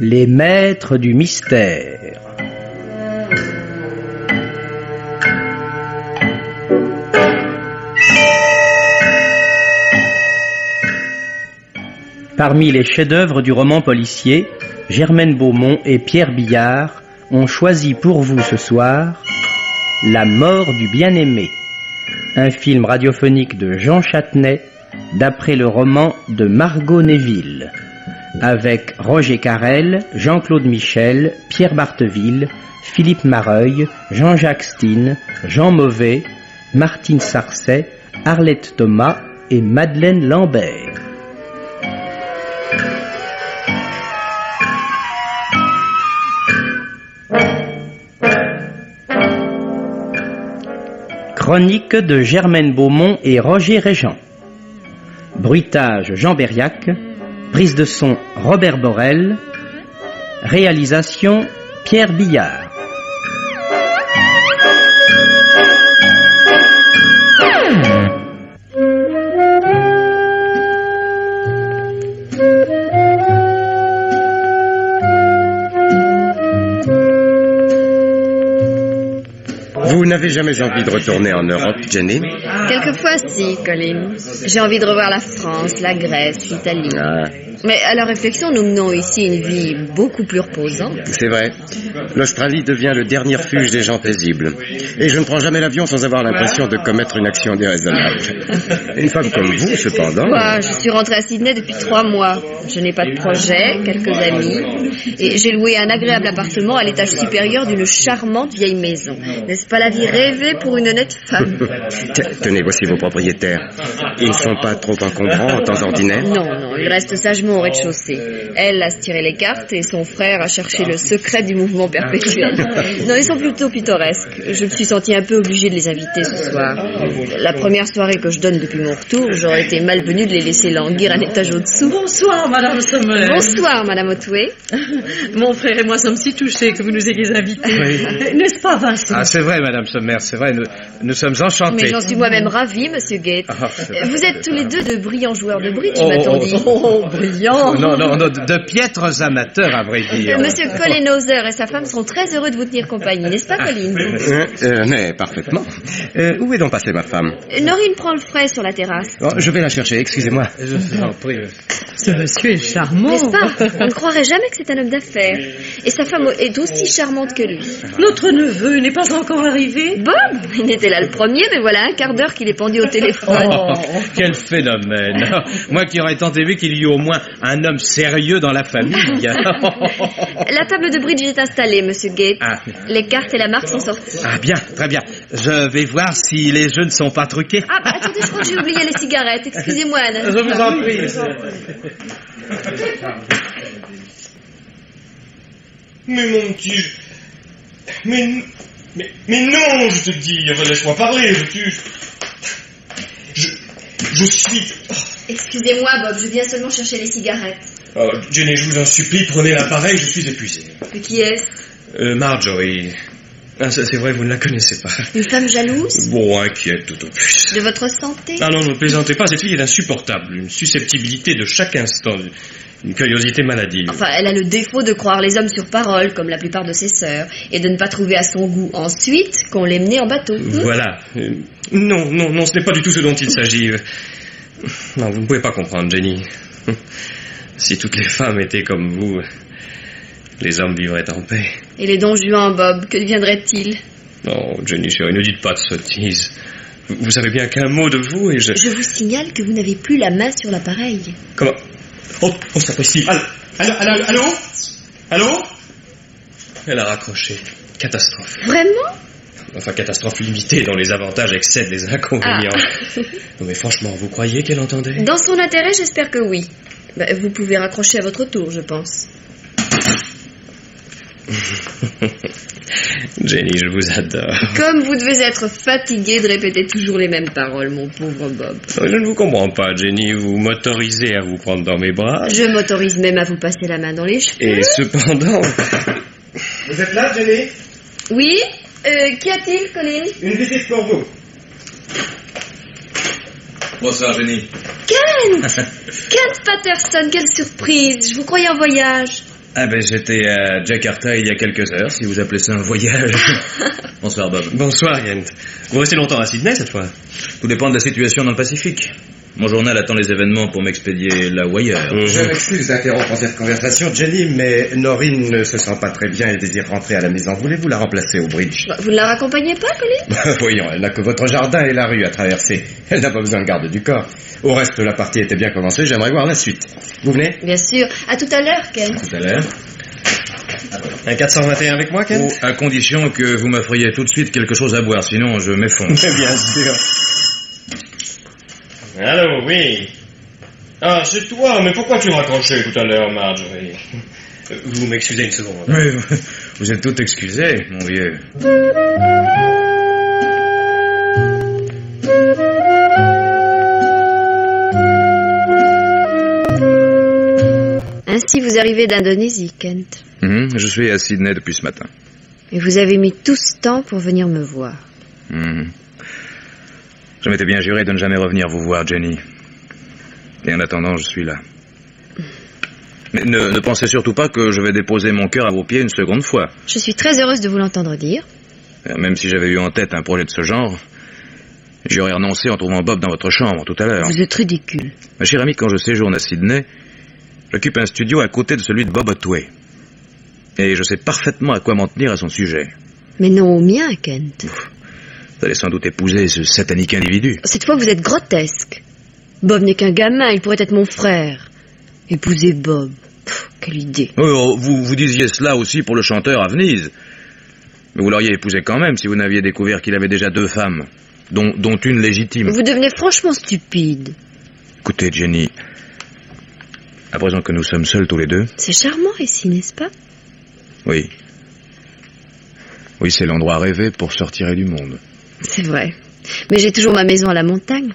Les maîtres du mystère. Parmi les chefs-d'œuvre du roman policier, Germaine Beaumont et Pierre Billard ont choisi pour vous ce soir La mort du bien-aimé, un film radiophonique de Jean Châtenay d'après le roman de Margot Neville, avec Roger Carrel, Jean-Claude Michel, Pierre Barteville, Philippe Mareuil, Jean-Jacques Steen, Jean Mauvais, Martine Sarcey, Arlette Thomas et Madeleine Lambert. Chronique de Germaine Beaumont et Roger Régent. Bruitage Jean Berriac. Prise de son Robert Borel. Réalisation Pierre Billard. N'avez jamais envie de retourner en Europe, Jenny? Quelquefois, si, Colin. J'ai envie de revoir la France, la Grèce, l'Italie. Ah, Mais à la réflexion, nous menons ici une vie beaucoup plus reposante. c'est vrai. L'Australie devient le dernier refuge des gens paisibles. Et je ne prends jamais l'avion sans avoir l'impression de commettre une action déraisonnable. Une femme comme vous, cependant... Moi, je suis rentrée à Sydney depuis trois mois. Je n'ai pas de projet, quelques amis. Et j'ai loué un agréable appartement à l'étage supérieur d'une charmante vieille maison. N'est-ce pas la vie rêvée pour une honnête femme? Tenez, voici vos propriétaires. Ils ne sont pas trop encombrants en temps ordinaire? Non, non, il reste au rez-de-chaussée. Elle a tiré les cartes et son frère a cherché le secret du mouvement perpétuel. Non, ils sont plutôt pittoresques. Je me suis sentie un peu obligée de les inviter ce soir. La première soirée que je donne depuis mon retour, j'aurais été malvenue de les laisser languir un étage au-dessous. Bonsoir, Madame Sommer. Bonsoir, Madame Otway. Mon frère et moi sommes si touchés que vous nous ayez invités. N'est-ce pas, Vincent? Ah, c'est vrai, Madame Sommer, c'est vrai, nous, nous sommes enchantés. Mais j'en suis moi-même ravie, Monsieur Gates. Ah. Vous êtes tous les deux de brillants joueurs de bridge, Oh, m'a-t-on oh, Non, non, non, de, de piètres amateurs, à vrai dire. Monsieur Colin Hauser et sa femme sont très heureux de vous tenir compagnie, n'est-ce pas, Colin Euh, euh, Mais parfaitement. Euh, où est donc passée ma femme? Norine prend le frais sur la terrasse. Oh, Je vais la chercher, excusez-moi. Je vous en prie. Ce monsieur est charmant. N'est-ce pas? On ne croirait jamais que c'est un homme d'affaires. Et sa femme est aussi charmante que lui. Notre neveu n'est pas encore arrivé Bob Il n'était là le premier, mais voilà un quart d'heure qu'il est pendu au téléphone. Oh, quel phénomène Moi qui aurais tant aimé qu'il y eût au moins un homme sérieux dans la famille. La table de bridge est installée, Monsieur Gates. Ah. Les cartes et la marque sont sorties. ah bien, très bien. Je vais voir si les jeux ne sont pas truqués. Ah, bah, attendez, je crois que j'ai oublié les cigarettes. Excusez-moi, Anna. Je vous en prie. Mais mon petit... Mais... Mais, mais non, je te dis, laisse-moi parler, veux-tu? Je... Je suis... Excusez-moi, Bob, je viens seulement chercher les cigarettes. Oh, Jenny, je vous en supplie, prenez l'appareil, je suis épuisé. Mais qui est-ce Euh, Marjorie... Ah, ça, c'est vrai, vous ne la connaissez pas. Une femme jalouse Bon, inquiète tout au plus. De votre santé Ah non, ne plaisantez pas, cette fille est insupportable. Une susceptibilité de chaque instant. Une curiosité maladive. Enfin, elle a le défaut de croire les hommes sur parole, comme la plupart de ses sœurs, et de ne pas trouver à son goût ensuite qu'on l'ait menée en bateau. Voilà. Euh, non, non, non, ce n'est pas du tout ce dont il s'agit. Non, vous ne pouvez pas comprendre, Jenny. Si toutes les femmes étaient comme vous, les hommes vivraient en paix. Et les dons Juan, Bob, que deviendraient-ils Non, Jenny, chérie, ne dites pas de sottises. Vous, savez bien qu'un mot de vous et je... Je vous signale que vous n'avez plus la main sur l'appareil. Comment? Oh, oh, c'est possible. Allô, allô, allô? Allô? Elle a raccroché. Catastrophe. Vraiment? Enfin, catastrophe limitée dont les avantages excèdent les inconvénients. Non, mais franchement, vous croyez qu'elle entendait? Dans son intérêt, j'espère que oui. Bah, vous pouvez raccrocher à votre tour, je pense. Jenny, je vous adore. Comme vous devez être fatigué de répéter toujours les mêmes paroles, mon pauvre Bob. Je ne vous comprends pas, Jenny. Vous m'autorisez à vous prendre dans mes bras. Je m'autorise même à vous passer la main dans les cheveux. Et cependant... Vous êtes là, Jenny? Oui? Euh, Qu'y a-t-il, Colin Une visite pour vous. Bonsoir, Jenny. Kent Kent Patterson, quelle surprise Je vous croyais en voyage. Ah ben j'étais à Jakarta il y a quelques heures, si vous appelez ça un voyage. Bonsoir Bob. Bonsoir, Kent. Vous restez longtemps à Sydney cette fois? Tout dépend de la situation dans le Pacifique. Mon journal attend les événements pour m'expédier là ou ailleurs. Je m'excuse d'interrompre cette conversation, Jenny, mais Norine ne se sent pas très bien et désire rentrer à la maison. Voulez-vous la remplacer au bridge? Bah, Vous ne la raccompagnez pas, Colin Voyons, elle n'a que votre jardin et la rue à traverser. Elle n'a pas besoin de garde du corps. Au reste, la partie était bien commencée, j'aimerais voir la suite. Vous venez? Bien sûr. À tout à l'heure, Kent. Tout à l'heure. Un 421 avec moi, Kent Ou à condition que vous m'offriez tout de suite quelque chose à boire, sinon je m'effondre. Bien sûr. Allô, oui. Ah, c'est toi, mais pourquoi tu raccrochais tout à l'heure, Marjorie Vous m'excusez une seconde. Oui, vous êtes tout excusé, mon vieux. Ainsi, vous arrivez d'Indonésie, Kent. Mhm, je suis à Sydney depuis ce matin. Et vous avez mis tout ce temps pour venir me voir. Mhm. Je m'étais bien juré de ne jamais revenir vous voir, Jenny. Et en attendant, je suis là. Mais ne, ne pensez surtout pas que je vais déposer mon cœur à vos pieds une seconde fois. Je suis très heureuse de vous l'entendre dire. Euh, Même si j'avais eu en tête un projet de ce genre, j'y aurais renoncé en trouvant Bob dans votre chambre tout à l'heure. Vous êtes ridicule. Ma chère amie, quand je séjourne à Sydney, j'occupe un studio à côté de celui de Bob Otway. Et je sais parfaitement à quoi m'en tenir à son sujet. Mais non au mien, Kent. Vous allez sans doute épouser ce satanique individu. Cette fois, vous êtes grotesque. Bob n'est qu'un gamin, il pourrait être mon frère. Épouser Bob. Pff, quelle idée. Oh, oh, vous, vous disiez cela aussi pour le chanteur à Venise. Mais vous l'auriez épousé quand même si vous n'aviez découvert qu'il avait déjà deux femmes, dont, dont une légitime. Vous devenez franchement stupide. Écoutez, Jenny, à présent que nous sommes seuls tous les deux, C'est charmant ici, n'est-ce pas? Oui. Oui, c'est l'endroit rêvé pour sortir du monde. C'est vrai. Mais j'ai toujours ma maison à la montagne.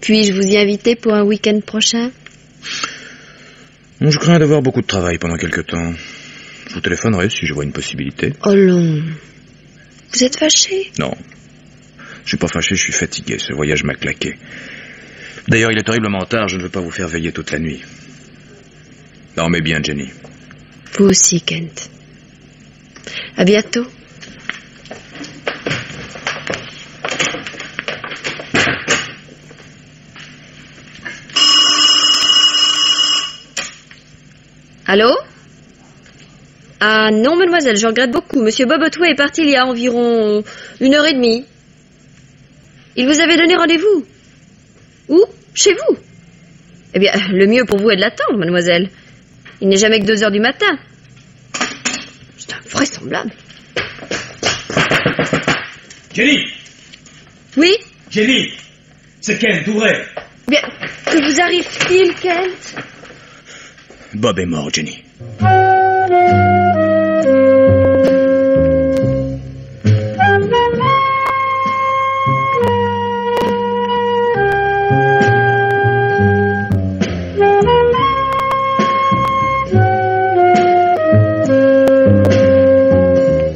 Puis-je vous y inviter pour un week-end prochain? Je crains d'avoir beaucoup de travail pendant quelque temps. Je vous téléphonerai si je vois une possibilité. Oh non. Vous êtes fâché? Non. Je suis pas fâché, je suis fatigué. Ce voyage m'a claqué. D'ailleurs, il est horriblement tard, je ne veux pas vous faire veiller toute la nuit. Dormez bien, Jenny. Vous aussi, Kent. À bientôt. Allô Ah non, mademoiselle, je regrette beaucoup. Monsieur Bob Otway est parti il y a environ une heure et demie. Il vous avait donné rendez-vous Où Chez vous Eh bien, le mieux pour vous est de l'attendre, mademoiselle. Il n'est jamais que deux heures du matin. C'est invraisemblable. Jenny Oui Jenny C'est Ken, ouvrez Bien, que vous arrive-t-il, Kent Bob est mort, Jenny.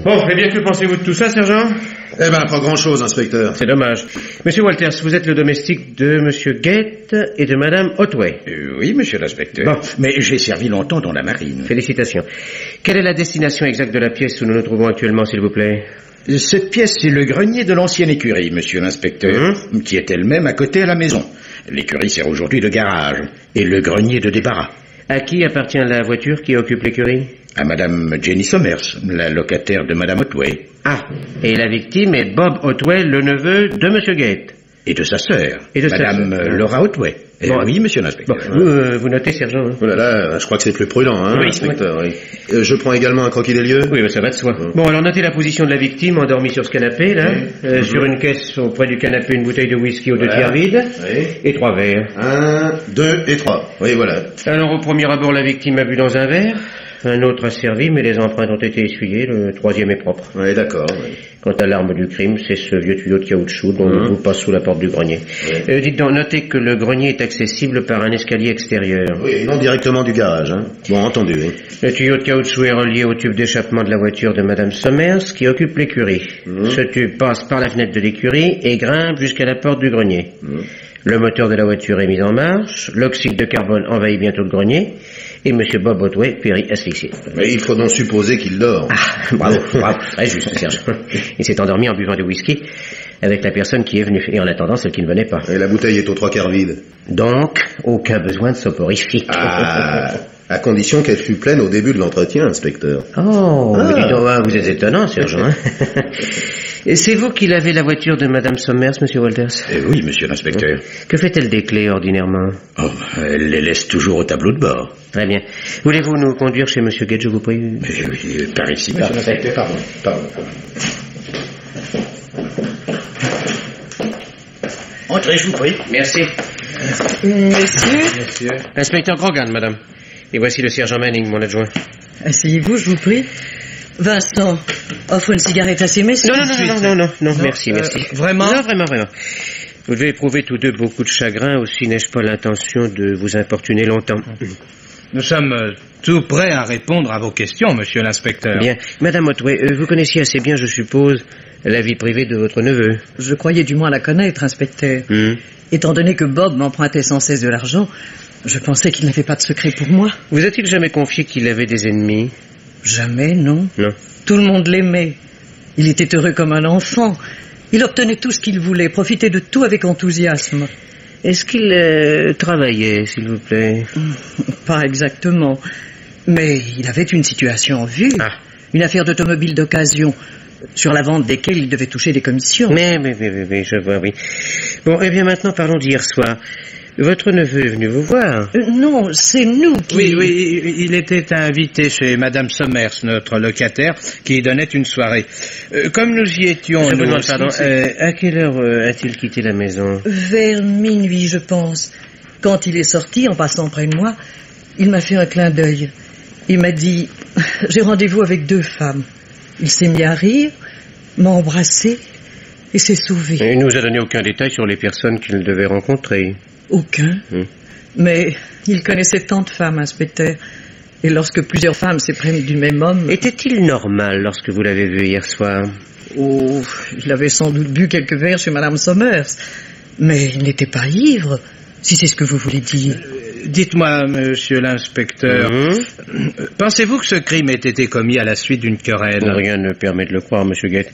Bon, eh bien, que pensez-vous de tout ça, sergent? Eh ben, pas grand-chose, inspecteur. C'est dommage. Monsieur Walters, vous êtes le domestique de Monsieur Gate et de Madame Otway. Oui, monsieur l'inspecteur. Bon. Mais j'ai servi longtemps dans la marine. Félicitations. Quelle est la destination exacte de la pièce où nous nous trouvons actuellement, s'il vous plaît? Cette pièce, c'est le grenier de l'ancienne écurie, monsieur l'inspecteur, Hum? qui est elle-même à côté à la maison. L'écurie sert aujourd'hui de garage et le grenier de débarras. À qui appartient la voiture qui occupe l'écurie? À madame Jenny Somers, la locataire de madame Otway, Ah, et la victime est Bob Otway, le neveu de Monsieur Gate. Et de sa sœur, Et de sa madame sœur. euh, Laura Otway. Eh Bon. oui, monsieur Bon, l'inspecteur. vous, euh, vous notez, sergent hein Oh là là, je crois que c'est plus prudent, hein, Oui, inspecteur, oui. Euh, je prends également un croquis des lieux. Oui, mais ça va de soi. Bon, alors notez la position de la victime endormie sur ce canapé, là. Euh, Sur une caisse auprès du canapé, une bouteille de whisky aux deux tiers vide Oui. et trois verres. Un, deux et trois. Oui, voilà. Alors, au premier abord, la victime a bu dans un verre. Un autre a servi, mais les empreintes ont été essuyées. Le troisième est propre. Oui, d'accord. oui. Quant à l'arme du crime, c'est ce vieux tuyau de caoutchouc dont Hum. vous passe sous la porte du grenier. Oui. Euh, dites donc, notez que le grenier est accessible par un escalier extérieur. Oui, non directement du garage. Hein. Bon, entendu. oui. Le tuyau de caoutchouc est relié au tube d'échappement de la voiture de Madame Somers qui occupe l'écurie. Mhm. Ce tube passe par la fenêtre de l'écurie et grimpe jusqu'à la porte du grenier. Mhm. Le moteur de la voiture est mis en marche, l'oxyde de carbone envahit bientôt le grenier, et M. Bob Otway périt asphyxié. Mais il faut donc supposer qu'il dort. Ah, bravo, bravo, très juste, Serge. Il s'est endormi en buvant du whisky avec la personne qui est venue, et en attendant celle qui ne venait pas. Et la bouteille est aux trois quarts vide. Donc, aucun besoin de soporifique. Ah, à condition qu'elle fût pleine au début de l'entretien, inspecteur. Oh, Ah. mais dis donc, hein, vous êtes étonnant, Serge. hein. C'est vous qui lavez la voiture de Madame Sommers, Monsieur Walters Eh oui, monsieur l'inspecteur. Que fait-elle des clés ordinairement Oh, elle les laisse toujours au tableau de bord. Très bien. Voulez-vous nous conduire chez Monsieur Gage, je vous prie? Eh oui, par ici. Pardon, pardon, pardon. Entrez, je vous prie. Merci. Monsieur, Inspecteur Grogan, madame. Et voici le sergent Manning, mon adjoint. asseyez-vous, je vous prie. Vincent, offre une cigarette à ces messieurs. Non, non, non, non, non, non, non, merci, euh, merci. vraiment Non, vraiment, vraiment. Vous devez éprouver tous deux beaucoup de chagrin, aussi n'ai-je pas l'intention de vous importuner longtemps. Nous sommes euh, tout prêts à répondre à vos questions, monsieur l'inspecteur. Bien. Madame Otway, euh, vous connaissiez assez bien, je suppose, la vie privée de votre neveu. Je croyais du moins la connaître, inspecteur. Hmm. Étant donné que Bob m'empruntait sans cesse de l'argent, je pensais qu'il n'avait pas de secret pour moi. Vous a-t-il jamais confié qu'il avait des ennemis? Jamais, non. Non. Tout le monde l'aimait. Il était heureux comme un enfant. Il obtenait tout ce qu'il voulait, profitait de tout avec enthousiasme. Est-ce qu'il euh, travaillait, s'il vous plaît? Pas exactement. Mais il avait une situation en vue. Ah. Une affaire d'automobile d'occasion, sur la vente desquelles il devait toucher des commissions. Mais, mais, mais, mais, mais, je vois, oui. Bon, eh bien maintenant, parlons d'hier soir. Votre neveu est venu vous voir. Euh, non, c'est nous qui... Oui, oui, il était invité chez Madame Sommers, notre locataire, qui donnait une soirée. Euh, comme nous y étions... Je vous nous demande pardon. euh, à quelle heure euh, a-t-il quitté la maison? Vers minuit, je pense. Quand il est sorti, en passant près de moi, il m'a fait un clin d'œil. Il m'a dit J'ai rendez-vous avec deux femmes. Il s'est mis à rire, m'a embrassé et s'est sauvé. Il nous a donné aucun détail sur les personnes qu'il devait rencontrer. Aucun. Hmm. Mais il connaissait tant de femmes, inspecteur. Et lorsque plusieurs femmes s'éprennent du même homme. Était-il normal lorsque vous l'avez vu hier soir? Oh, il avait sans doute bu quelques verres chez Madame Sommers. Mais il n'était pas ivre, si c'est ce que vous voulez dire. Dites-moi, monsieur l'inspecteur, euh, pensez-vous que ce crime ait été commis à la suite d'une querelle? Rien ne permet de le croire, monsieur Guette.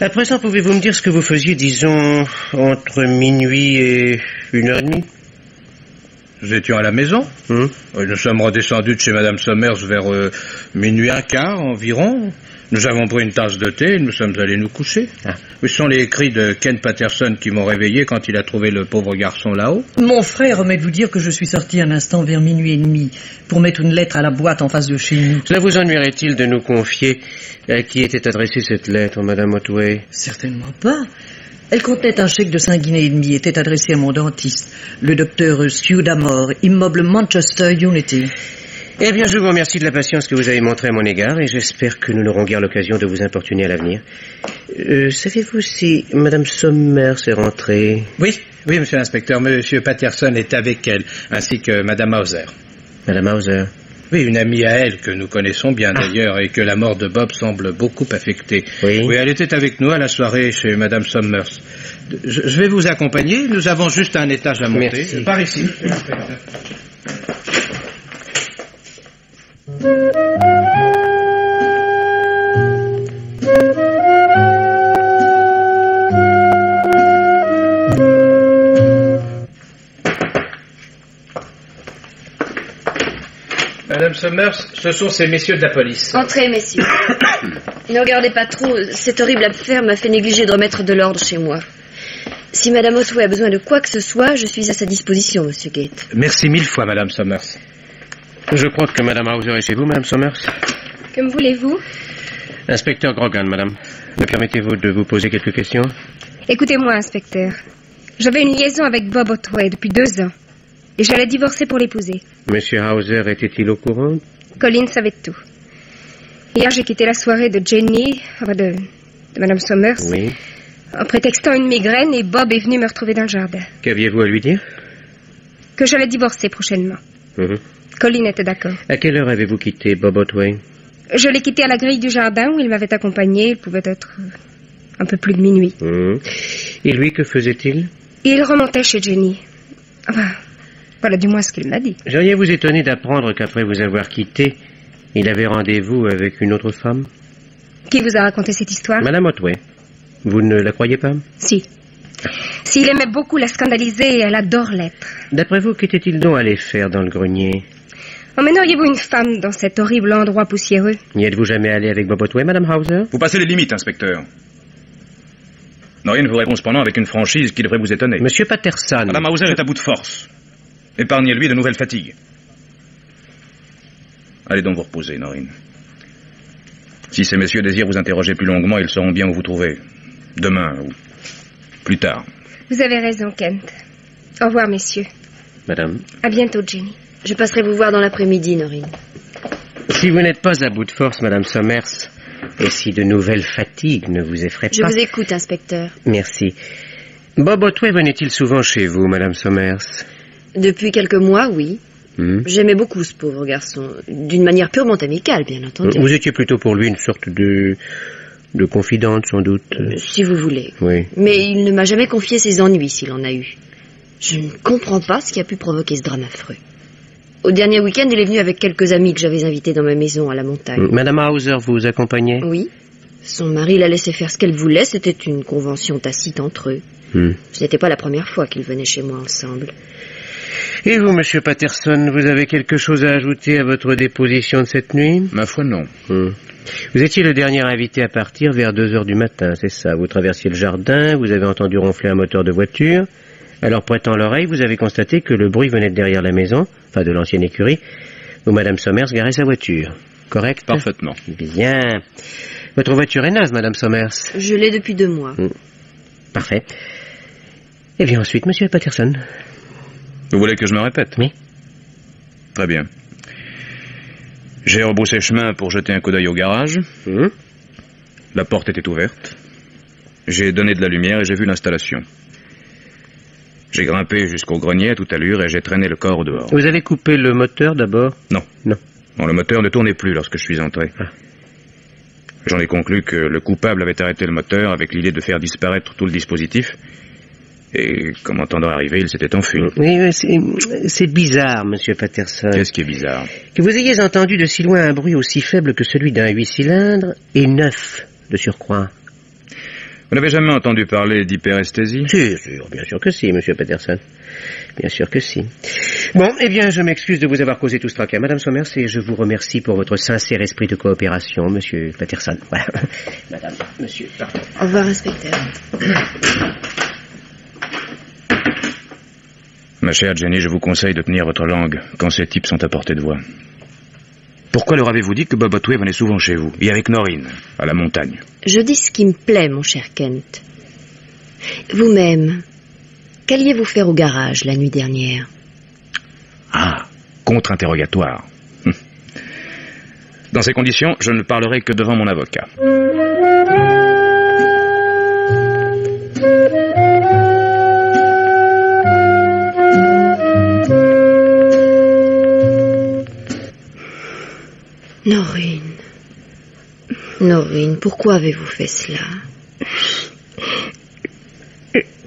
À présent, pouvez-vous me dire ce que vous faisiez, disons, entre minuit et une heure et demie Nous étions à la maison. Hum Oui, Nous sommes redescendus de chez Madame Sommers vers euh, minuit un quart environ. Nous avons pris une tasse de thé et nous sommes allés nous coucher. Ah. Ce sont les cris de Ken Patterson qui m'ont réveillé quand il a trouvé le pauvre garçon là-haut. Mon frère remet de vous dire que je suis sorti un instant vers minuit et demi pour mettre une lettre à la boîte en face de chez nous. Cela vous ennuierait-il de nous confier à qui était adressée cette lettre, Madame Otway Certainement pas. Elle contenait un chèque de cinq guinées et demi, était adressé à mon dentiste, le docteur Sudamore, immeuble Manchester Unity. Eh bien, je vous remercie de la patience que vous avez montrée à mon égard et j'espère que nous n'aurons guère l'occasion de vous importuner à l'avenir. Euh, Savez-vous si Madame Sommers est rentrée? Oui, oui, monsieur l'inspecteur, monsieur Patterson est avec elle, ainsi que Madame Hauser. Madame Hauser Oui, une amie à elle que nous connaissons bien d'ailleurs et que la mort de Bob semble beaucoup affecter. Oui. Oui, elle était avec nous à la soirée chez Madame Sommers. Je, je vais vous accompagner, nous avons juste un étage à monter. Merci. Par ici. Madame Sommers, ce sont ces messieurs de la police. Entrez, messieurs. ne regardez pas trop. Cette horrible affaire m'a fait négliger de remettre de l'ordre chez moi. Si Madame Otway a besoin de quoi que ce soit, je suis à sa disposition, Monsieur Gate. Merci mille fois, Madame Sommers. Je crois que Madame Hauser est chez vous, Madame Sommers. Comme voulez-vous Inspecteur Grogan, Madame. Me permettez-vous de vous poser quelques questions? Écoutez-moi, inspecteur. J'avais une liaison avec Bob Otway depuis deux ans. Et j'allais divorcer pour l'épouser. Monsieur Hauser était-il au courant? Colin savait tout. Hier, j'ai quitté la soirée de Jenny, enfin de, de Madame Sommers, Oui. en prétextant une migraine et Bob est venu me retrouver dans le jardin. Qu'aviez-vous à lui dire? Que j'allais divorcer prochainement. Mhm. Colin était d'accord. À quelle heure avez-vous quitté Bob Otway? Je l'ai quitté à la grille du jardin où il m'avait accompagné. Il pouvait être euh, un peu plus de minuit. Mhm. Et lui, que faisait-il? Il remontait chez Jenny. Enfin, voilà du moins ce qu'il m'a dit. J'auriez vous étonné d'apprendre qu'après vous avoir quitté, il avait rendez-vous avec une autre femme Qui vous a raconté cette histoire? Madame Otway. Vous ne la croyez pas? Si. S'il aimait beaucoup la scandaliser, elle adore l'être. D'après vous, qu'était-il donc allé faire dans le grenier? Emmèneriez-vous une femme dans cet horrible endroit poussiéreux? N'y êtes-vous jamais allé avec Bob Otway, Madame Hauser? Vous passez les limites, inspecteur. Noreen vous répond cependant avec une franchise qui devrait vous étonner. Monsieur Patterson. Madame Hauser est à bout de force. Épargnez-lui de nouvelles fatigues. Allez donc vous reposer, Noreen. Si ces messieurs désirent vous interroger plus longuement, ils sauront bien où vous trouver. Demain ou plus tard. Vous avez raison, Kent. Au revoir, messieurs. Madame. À bientôt, Jenny. Je passerai vous voir dans l'après-midi, Norine. Si vous n'êtes pas à bout de force, Madame Somers, et si de nouvelles fatigues ne vous effraient Je pas... vous écoute, inspecteur. Merci. Bob Otway venait-il souvent chez vous, Madame Somers? Depuis quelques mois, oui. Hmm J'aimais beaucoup ce pauvre garçon. D'une manière purement amicale, bien entendu. Vous étiez plutôt pour lui une sorte de... de confidente, sans doute. Si vous voulez. Oui. Mais il ne m'a jamais confié ses ennuis, s'il en a eu. Je ne comprends pas ce qui a pu provoquer ce drame affreux. Au dernier week-end, il est venu avec quelques amis que j'avais invités dans ma maison à la montagne. Madame Hauser vous accompagnait? Oui. Son mari la laissait faire ce qu'elle voulait, c'était une convention tacite entre eux. Hmm. Ce n'était pas la première fois qu'ils venaient chez moi ensemble. Et vous, Monsieur Patterson, vous avez quelque chose à ajouter à votre déposition de cette nuit? Ma foi, non. Hmm. Vous étiez le dernier invité à partir vers deux heures du matin, c'est ça. Vous traversiez le jardin, vous avez entendu ronfler un moteur de voiture. Alors, prêtant l'oreille, vous avez constaté que le bruit venait de derrière la maison, enfin de l'ancienne écurie, où Madame Somers garait sa voiture. Correct? Parfaitement. Bien. Votre voiture est neuve, Madame Somers. Je l'ai depuis deux mois. Hmm. Parfait. Et bien ensuite, Monsieur Patterson. Vous voulez que je me répète Oui. Très bien. J'ai rebroussé chemin pour jeter un coup d'œil au garage. Hmm. La porte était ouverte. J'ai donné de la lumière et j'ai vu l'installation. J'ai grimpé jusqu'au grenier à toute allure et j'ai traîné le corps au dehors. Vous avez coupé le moteur d'abord Non. Non. Non, le moteur ne tournait plus lorsque je suis entré. Ah. J'en ai conclu que le coupable avait arrêté le moteur avec l'idée de faire disparaître tout le dispositif. Et comme entendant arriver, il s'était enfui. Oui, mais c'est bizarre, Monsieur Patterson. Qu'est-ce qui est bizarre Que vous ayez entendu de si loin un bruit aussi faible que celui d'un huit cylindres et neuf de surcroît. Vous n'avez jamais entendu parler d'hyperesthésie? Si, sûr, bien sûr que si, Monsieur Patterson. Bien sûr que si. Bon, eh bien, je m'excuse de vous avoir causé tout ce tracas, Madame Somers, et je vous remercie pour votre sincère esprit de coopération, Monsieur Patterson. Voilà. Madame, Monsieur, pardon. Au revoir, inspecteur. Ma chère Jenny, je vous conseille de tenir votre langue quand ces types sont à portée de voix. Pourquoi leur avez-vous dit que Bob Otway venait souvent chez vous Et avec Noreen, à la montagne? Je dis ce qui me plaît, mon cher Kent. Vous-même, qu'alliez-vous faire au garage la nuit dernière? Ah, contre-interrogatoire. Hum. Dans ces conditions, je ne parlerai que devant mon avocat. Norine. Norine, pourquoi avez-vous fait cela?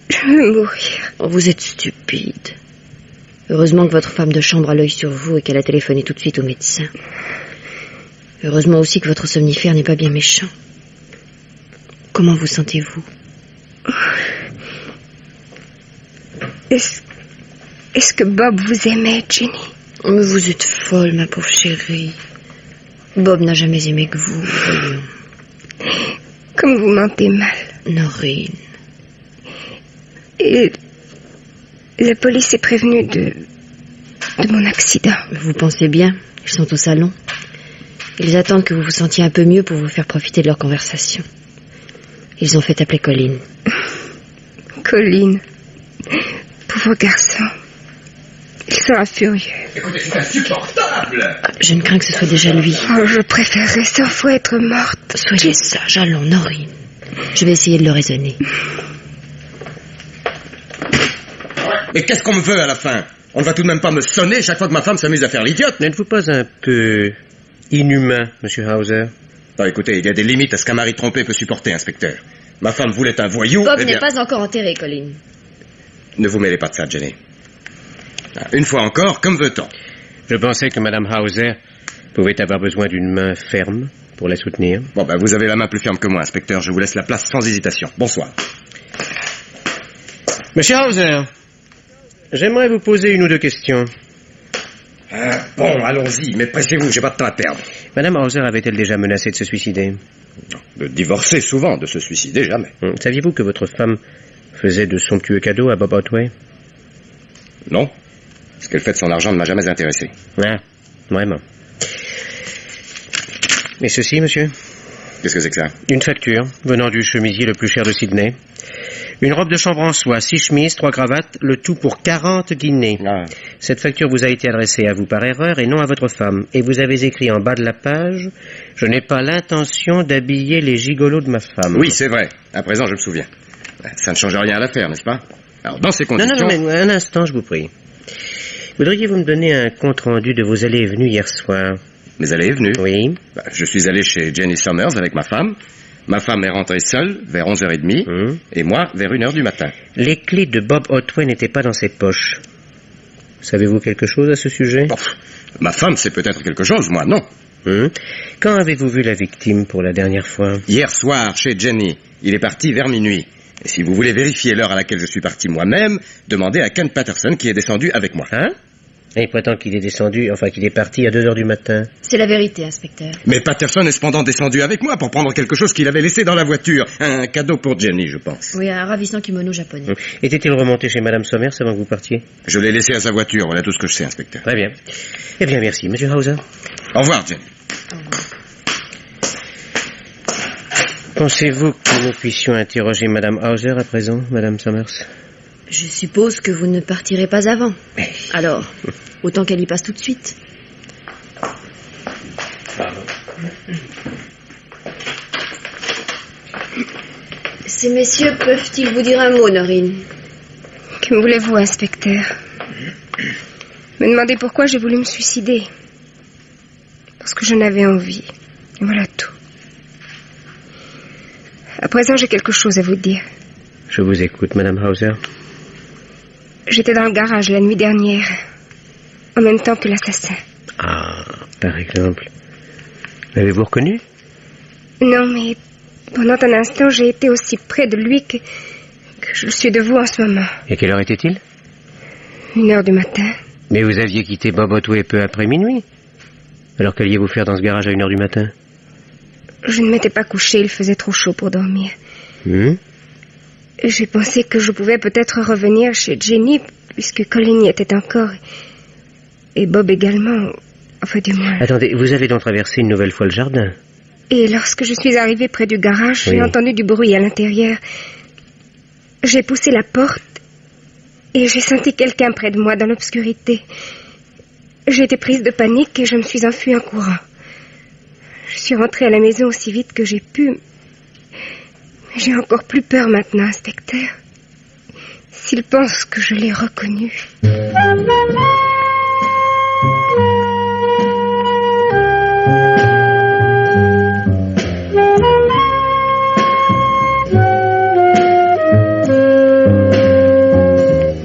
Je veux mourir. Vous êtes stupide. Heureusement que votre femme de chambre a l'œil sur vous et qu'elle a téléphoné tout de suite au médecin. Heureusement aussi que votre somnifère n'est pas bien méchant. Comment vous sentez-vous? Est-ce est-ce que Bob vous aimait, Jenny? Mais vous êtes folle, ma pauvre chérie. Bob n'a jamais aimé que vous, voyons. Comme vous mentez mal. Norine. Et la police est prévenue de de mon accident. Vous pensez bien Ils sont au salon. Ils attendent que vous vous sentiez un peu mieux pour vous faire profiter de leur conversation. Ils ont fait appeler Colline. Colline. Pauvre garçon. Il sera furieux. Écoutez, c'est insupportable Je ne crains que ce soit déjà lui. Oh, je préférerais cent fois être morte. Soyez sage, allons, Norine. Je vais essayer de le raisonner. Mais qu'est-ce qu'on me veut à la fin? On ne va tout de même pas me sonner chaque fois que ma femme s'amuse à faire l'idiote. N'êtes-vous pas un peu inhumain, Monsieur Hauser? Non, écoutez, il y a des limites à ce qu'un mari trompé peut supporter, inspecteur. Ma femme voulait un voyou. Bob eh bien... n'est pas encore enterré, Colline. Ne vous mêlez pas de ça, Jenny. Une fois encore, comme veut-on. Je pensais que Madame Hauser pouvait avoir besoin d'une main ferme pour la soutenir. Bon, ben, vous avez la main plus ferme que moi, inspecteur. Je vous laisse la place sans hésitation. Bonsoir. Monsieur Hauser, j'aimerais vous poser une ou deux questions. Ah, bon, allons-y, mais pressez-vous, j'ai pas de temps à perdre. Madame Hauser avait-elle déjà menacé de se suicider? De divorcer souvent, de se suicider jamais. Hum, Saviez-vous que votre femme faisait de somptueux cadeaux à Bob Otway? Non. Ce qu'elle fait de son argent ne m'a jamais intéressé. Ah, vraiment. Et ceci, monsieur? Qu'est-ce que c'est que ça? Une facture venant du chemisier le plus cher de Sydney. Une robe de chambre en soie, six chemises, trois cravates, le tout pour 40 guinées. Ah. Cette facture vous a été adressée à vous par erreur et non à votre femme. Et vous avez écrit en bas de la page Je n'ai pas l'intention d'habiller les gigolos de ma femme. Oui, c'est vrai. À présent, je me souviens. Ça ne change rien à l'affaire, n'est-ce pas? Alors, dans ces Non, conditions... non, non, mais un instant, je vous prie. Voudriez-vous me donner un compte-rendu de vos allées et venues hier soir? Mais elle est venue. Oui. Bah, je suis allé chez Jenny Summers avec ma femme. Ma femme est rentrée seule vers 11h30 Hum. et moi vers 1h du matin. Les clés de Bob Otway n'étaient pas dans ses poches. Savez-vous quelque chose à ce sujet? Bon, ma femme, c'est peut-être quelque chose, moi non. Hum. Quand avez-vous vu la victime pour la dernière fois? Hier soir, chez Jenny, il est parti vers minuit. Et si vous voulez vérifier l'heure à laquelle je suis parti moi-même, demandez à Ken Patterson qui est descendu avec moi. Hein? Et il prétend qu'il est descendu, enfin qu'il est parti à 2 heures du matin. C'est la vérité, inspecteur. Mais Patterson est cependant descendu avec moi pour prendre quelque chose qu'il avait laissé dans la voiture. Un cadeau pour Jenny, je pense. Oui, un ravissant kimono japonais. Hum. Était-il remonté chez Madame Sommers avant que vous partiez? Je l'ai laissé à sa voiture, voilà tout ce que je sais, inspecteur. Très bien. Eh bien, merci. Monsieur Hauser Au revoir, Jenny. Pensez-vous que nous puissions interroger Madame Hauser à présent, Madame Sommers? Je suppose que vous ne partirez pas avant. Alors, autant qu'elle y passe tout de suite. Ces messieurs peuvent-ils vous dire un mot, Norine? Que voulez-vous, inspecteur? Me demandez pourquoi j'ai voulu me suicider. Parce que j'en avais envie. Et voilà tout. À présent, j'ai quelque chose à vous dire. Je vous écoute, Madame Hauser. J'étais dans le garage la nuit dernière, en même temps que l'assassin. Ah, par exemple. L'avez-vous reconnu? Non, mais pendant un instant, j'ai été aussi près de lui que, que je le suis de vous en ce moment. Et quelle heure était-il? Une heure du matin. Mais vous aviez quitté Bob Otway peu après minuit. Alors qu'alliez-vous faire dans ce garage à une heure du matin? Je ne m'étais pas couché, il faisait trop chaud pour dormir. Hum J'ai pensé que je pouvais peut-être revenir chez Jenny, puisque Colin y était encore. Et Bob également. Enfin, du moins. Attendez, vous avez donc traversé une nouvelle fois le jardin Et lorsque je suis arrivée près du garage, Oui. j'ai entendu du bruit à l'intérieur. J'ai poussé la porte et j'ai senti quelqu'un près de moi dans l'obscurité. J'ai été prise de panique et je me suis enfuie en courant. Je suis rentrée à la maison aussi vite que j'ai pu. Mais j'ai encore plus peur maintenant, inspecteur. S'il pense que je l'ai reconnu.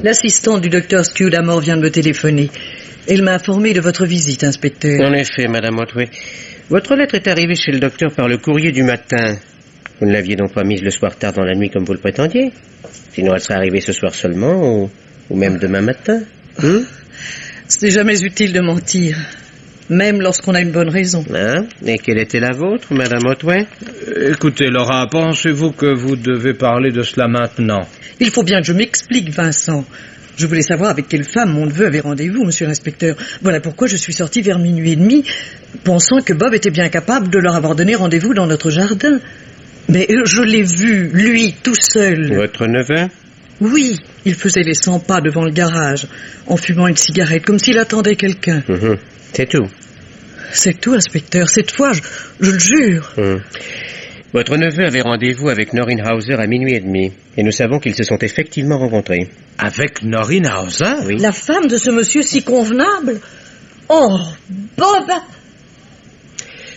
L'assistante du docteur Scudamore vient de me téléphoner. Elle m'a informé de votre visite, inspecteur. En effet, Madame Otway. Votre lettre est arrivée chez le docteur par le courrier du matin. Vous ne l'aviez donc pas mise le soir tard dans la nuit comme vous le prétendiez Sinon, elle serait arrivée ce soir seulement, ou, ou même demain matin. Ce n'est jamais utile de mentir, même lorsqu'on a une bonne raison. Hein? Et quelle était la vôtre, Madame Otway Écoutez, Laura, pensez-vous que vous devez parler de cela maintenant? Il faut bien que je m'explique, Vincent. Je voulais savoir avec quelle femme mon neveu avait rendez-vous, monsieur l'inspecteur. Voilà pourquoi je suis sortie vers minuit et demi, pensant que Bob était bien capable de leur avoir donné rendez-vous dans notre jardin. Mais je l'ai vu, lui, tout seul. Votre neveu? Oui, il faisait les 100 pas devant le garage, en fumant une cigarette, comme s'il attendait quelqu'un. Mhm. C'est tout. C'est tout, inspecteur. Cette fois, je, je le jure. Mhm. Votre neveu avait rendez-vous avec Norrin Hauser à minuit et demi, et nous savons qu'ils se sont effectivement rencontrés. Avec Norrin Hauser Oui. La femme de ce monsieur si convenable Oh, Bob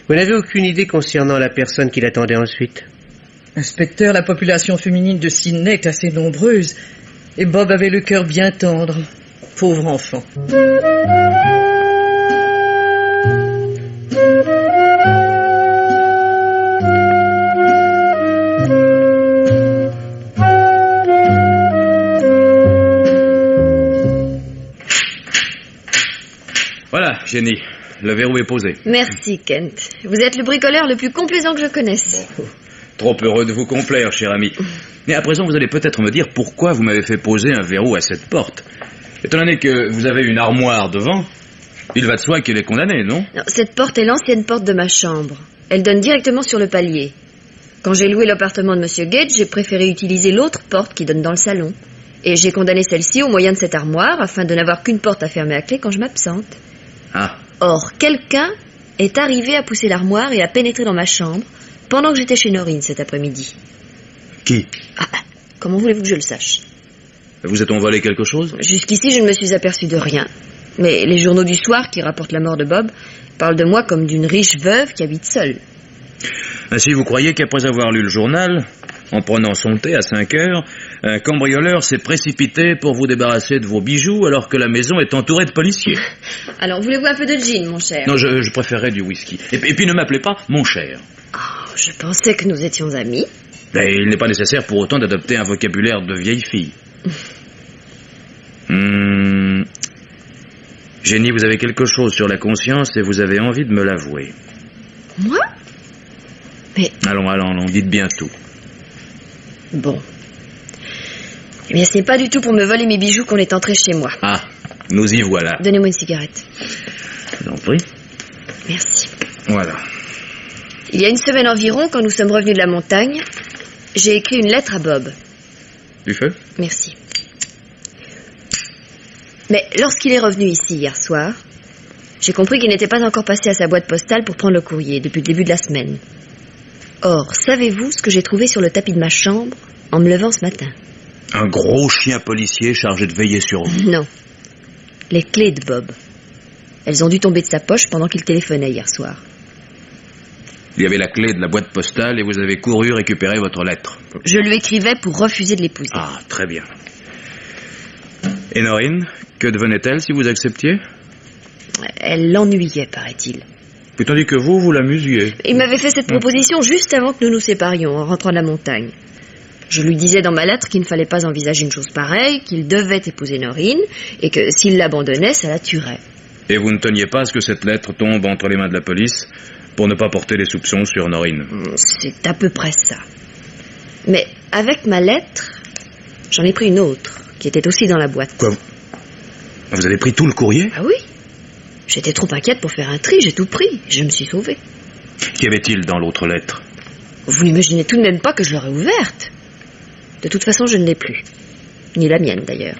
Vous n'avez aucune idée concernant la personne qui l'attendait ensuite? Inspecteur, la population féminine de Sydney est assez nombreuse. Et Bob avait le cœur bien tendre. Pauvre enfant. Voilà, Jenny. Le verrou est posé. Merci, Kent. Vous êtes le bricoleur le plus complaisant que je connaisse. Trop heureux de vous complaire, cher ami. Mais à présent, vous allez peut-être me dire pourquoi vous m'avez fait poser un verrou à cette porte. Étant donné que vous avez une armoire devant, il va de soi qu'elle est condamnée, non? Cette porte est l'ancienne porte de ma chambre. Elle donne directement sur le palier. Quand j'ai loué l'appartement de Monsieur Gage, j'ai préféré utiliser l'autre porte qui donne dans le salon. Et j'ai condamné celle-ci au moyen de cette armoire afin de n'avoir qu'une porte à fermer à clé quand je m'absente. Ah, Or, quelqu'un est arrivé à pousser l'armoire et à pénétrer dans ma chambre pendant que j'étais chez Norine cet après-midi. qui? Comment voulez-vous que je le sache? Vous êtes envolé quelque chose? Jusqu'ici, je ne me suis aperçu de rien. Mais les journaux du soir qui rapportent la mort de Bob parlent de moi comme d'une riche veuve qui habite seule. Ainsi, vous croyez qu'après avoir lu le journal, en prenant son thé à 5 heures, un cambrioleur s'est précipité pour vous débarrasser de vos bijoux alors que la maison est entourée de policiers Alors, voulez-vous un peu de gin, mon cher? Non, je, je préférerais du whisky. Et, puis- et puis ne m'appelez pas mon cher. Oh, Je pensais que nous étions amis. Mais il n'est pas nécessaire pour autant d'adopter un vocabulaire de vieille fille. Hmm. Jenny, vous avez quelque chose sur la conscience et vous avez envie de me l'avouer. Moi? Allons, allons, allons, dites bien tout. Bon. Eh bien, ce n'est pas du tout pour me voler mes bijoux qu'on est entré chez moi. Ah, nous y voilà. Donnez-moi une cigarette. Je vous en prie. Merci. Voilà. Il y a une semaine environ, quand nous sommes revenus de la montagne, j'ai écrit une lettre à Bob. Du feu? Merci. Mais lorsqu'il est revenu ici hier soir, j'ai compris qu'il n'était pas encore passé à sa boîte postale pour prendre le courrier depuis le début de la semaine. Or, savez-vous ce que j'ai trouvé sur le tapis de ma chambre en me levant ce matin? Un gros chien policier chargé de veiller sur vous. Non. Les clés de Bob. Elles ont dû tomber de sa poche pendant qu'il téléphonait hier soir. Il y avait la clé de la boîte postale et vous avez couru récupérer votre lettre. Je lui écrivais pour refuser de l'épouser. Ah, très bien. Et Norine, que devenait-elle si vous acceptiez? Elle l'ennuyait, paraît-il. Puis tandis que vous, vous l'amusiez. Il m'avait fait cette proposition juste avant que nous nous séparions, en rentrant de la montagne. Je lui disais dans ma lettre qu'il ne fallait pas envisager une chose pareille, qu'il devait épouser Norine, et que s'il l'abandonnait, ça la tuerait. Et vous ne teniez pas à ce que cette lettre tombe entre les mains de la police pour ne pas porter les soupçons sur Norine? C'est à peu près ça. Mais avec ma lettre, j'en ai pris une autre, qui était aussi dans la boîte. Quoi Vous avez pris tout le courrier Ah oui J'étais trop inquiète pour faire un tri, j'ai tout pris, je me suis sauvée. Qu'y avait-il dans l'autre lettre Vous n'imaginez tout de même pas que je l'aurais ouverte. De toute façon, je ne l'ai plus. Ni la mienne, d'ailleurs.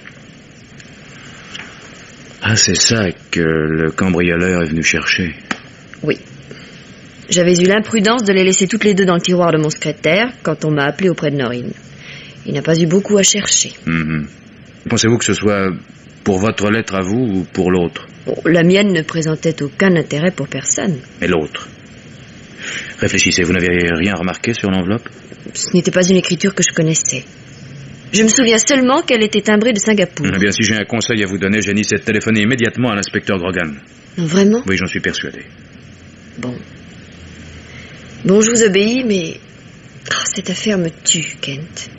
Ah, c'est ça que le cambrioleur est venu chercher. Oui. J'avais eu l'imprudence de les laisser toutes les deux dans le tiroir de mon secrétaire quand on m'a appelé auprès de Norine. Il n'a pas eu beaucoup à chercher. Mhm. Pensez-vous que ce soit pour votre lettre à vous ou pour l'autre la mienne ne présentait aucun intérêt pour personne. Et l'autre Réfléchissez, vous n'avez rien remarqué sur l'enveloppe Ce n'était pas une écriture que je connaissais. Je me souviens seulement qu'elle était timbrée de Singapour. Eh bien, si j'ai un conseil à vous donner, Jenny, c'est de téléphoner immédiatement à l'inspecteur Grogan. Non, vraiment? Oui, j'en suis persuadé. Bon. Bon, je vous obéis, mais... Ah, cette affaire me tue, Kent.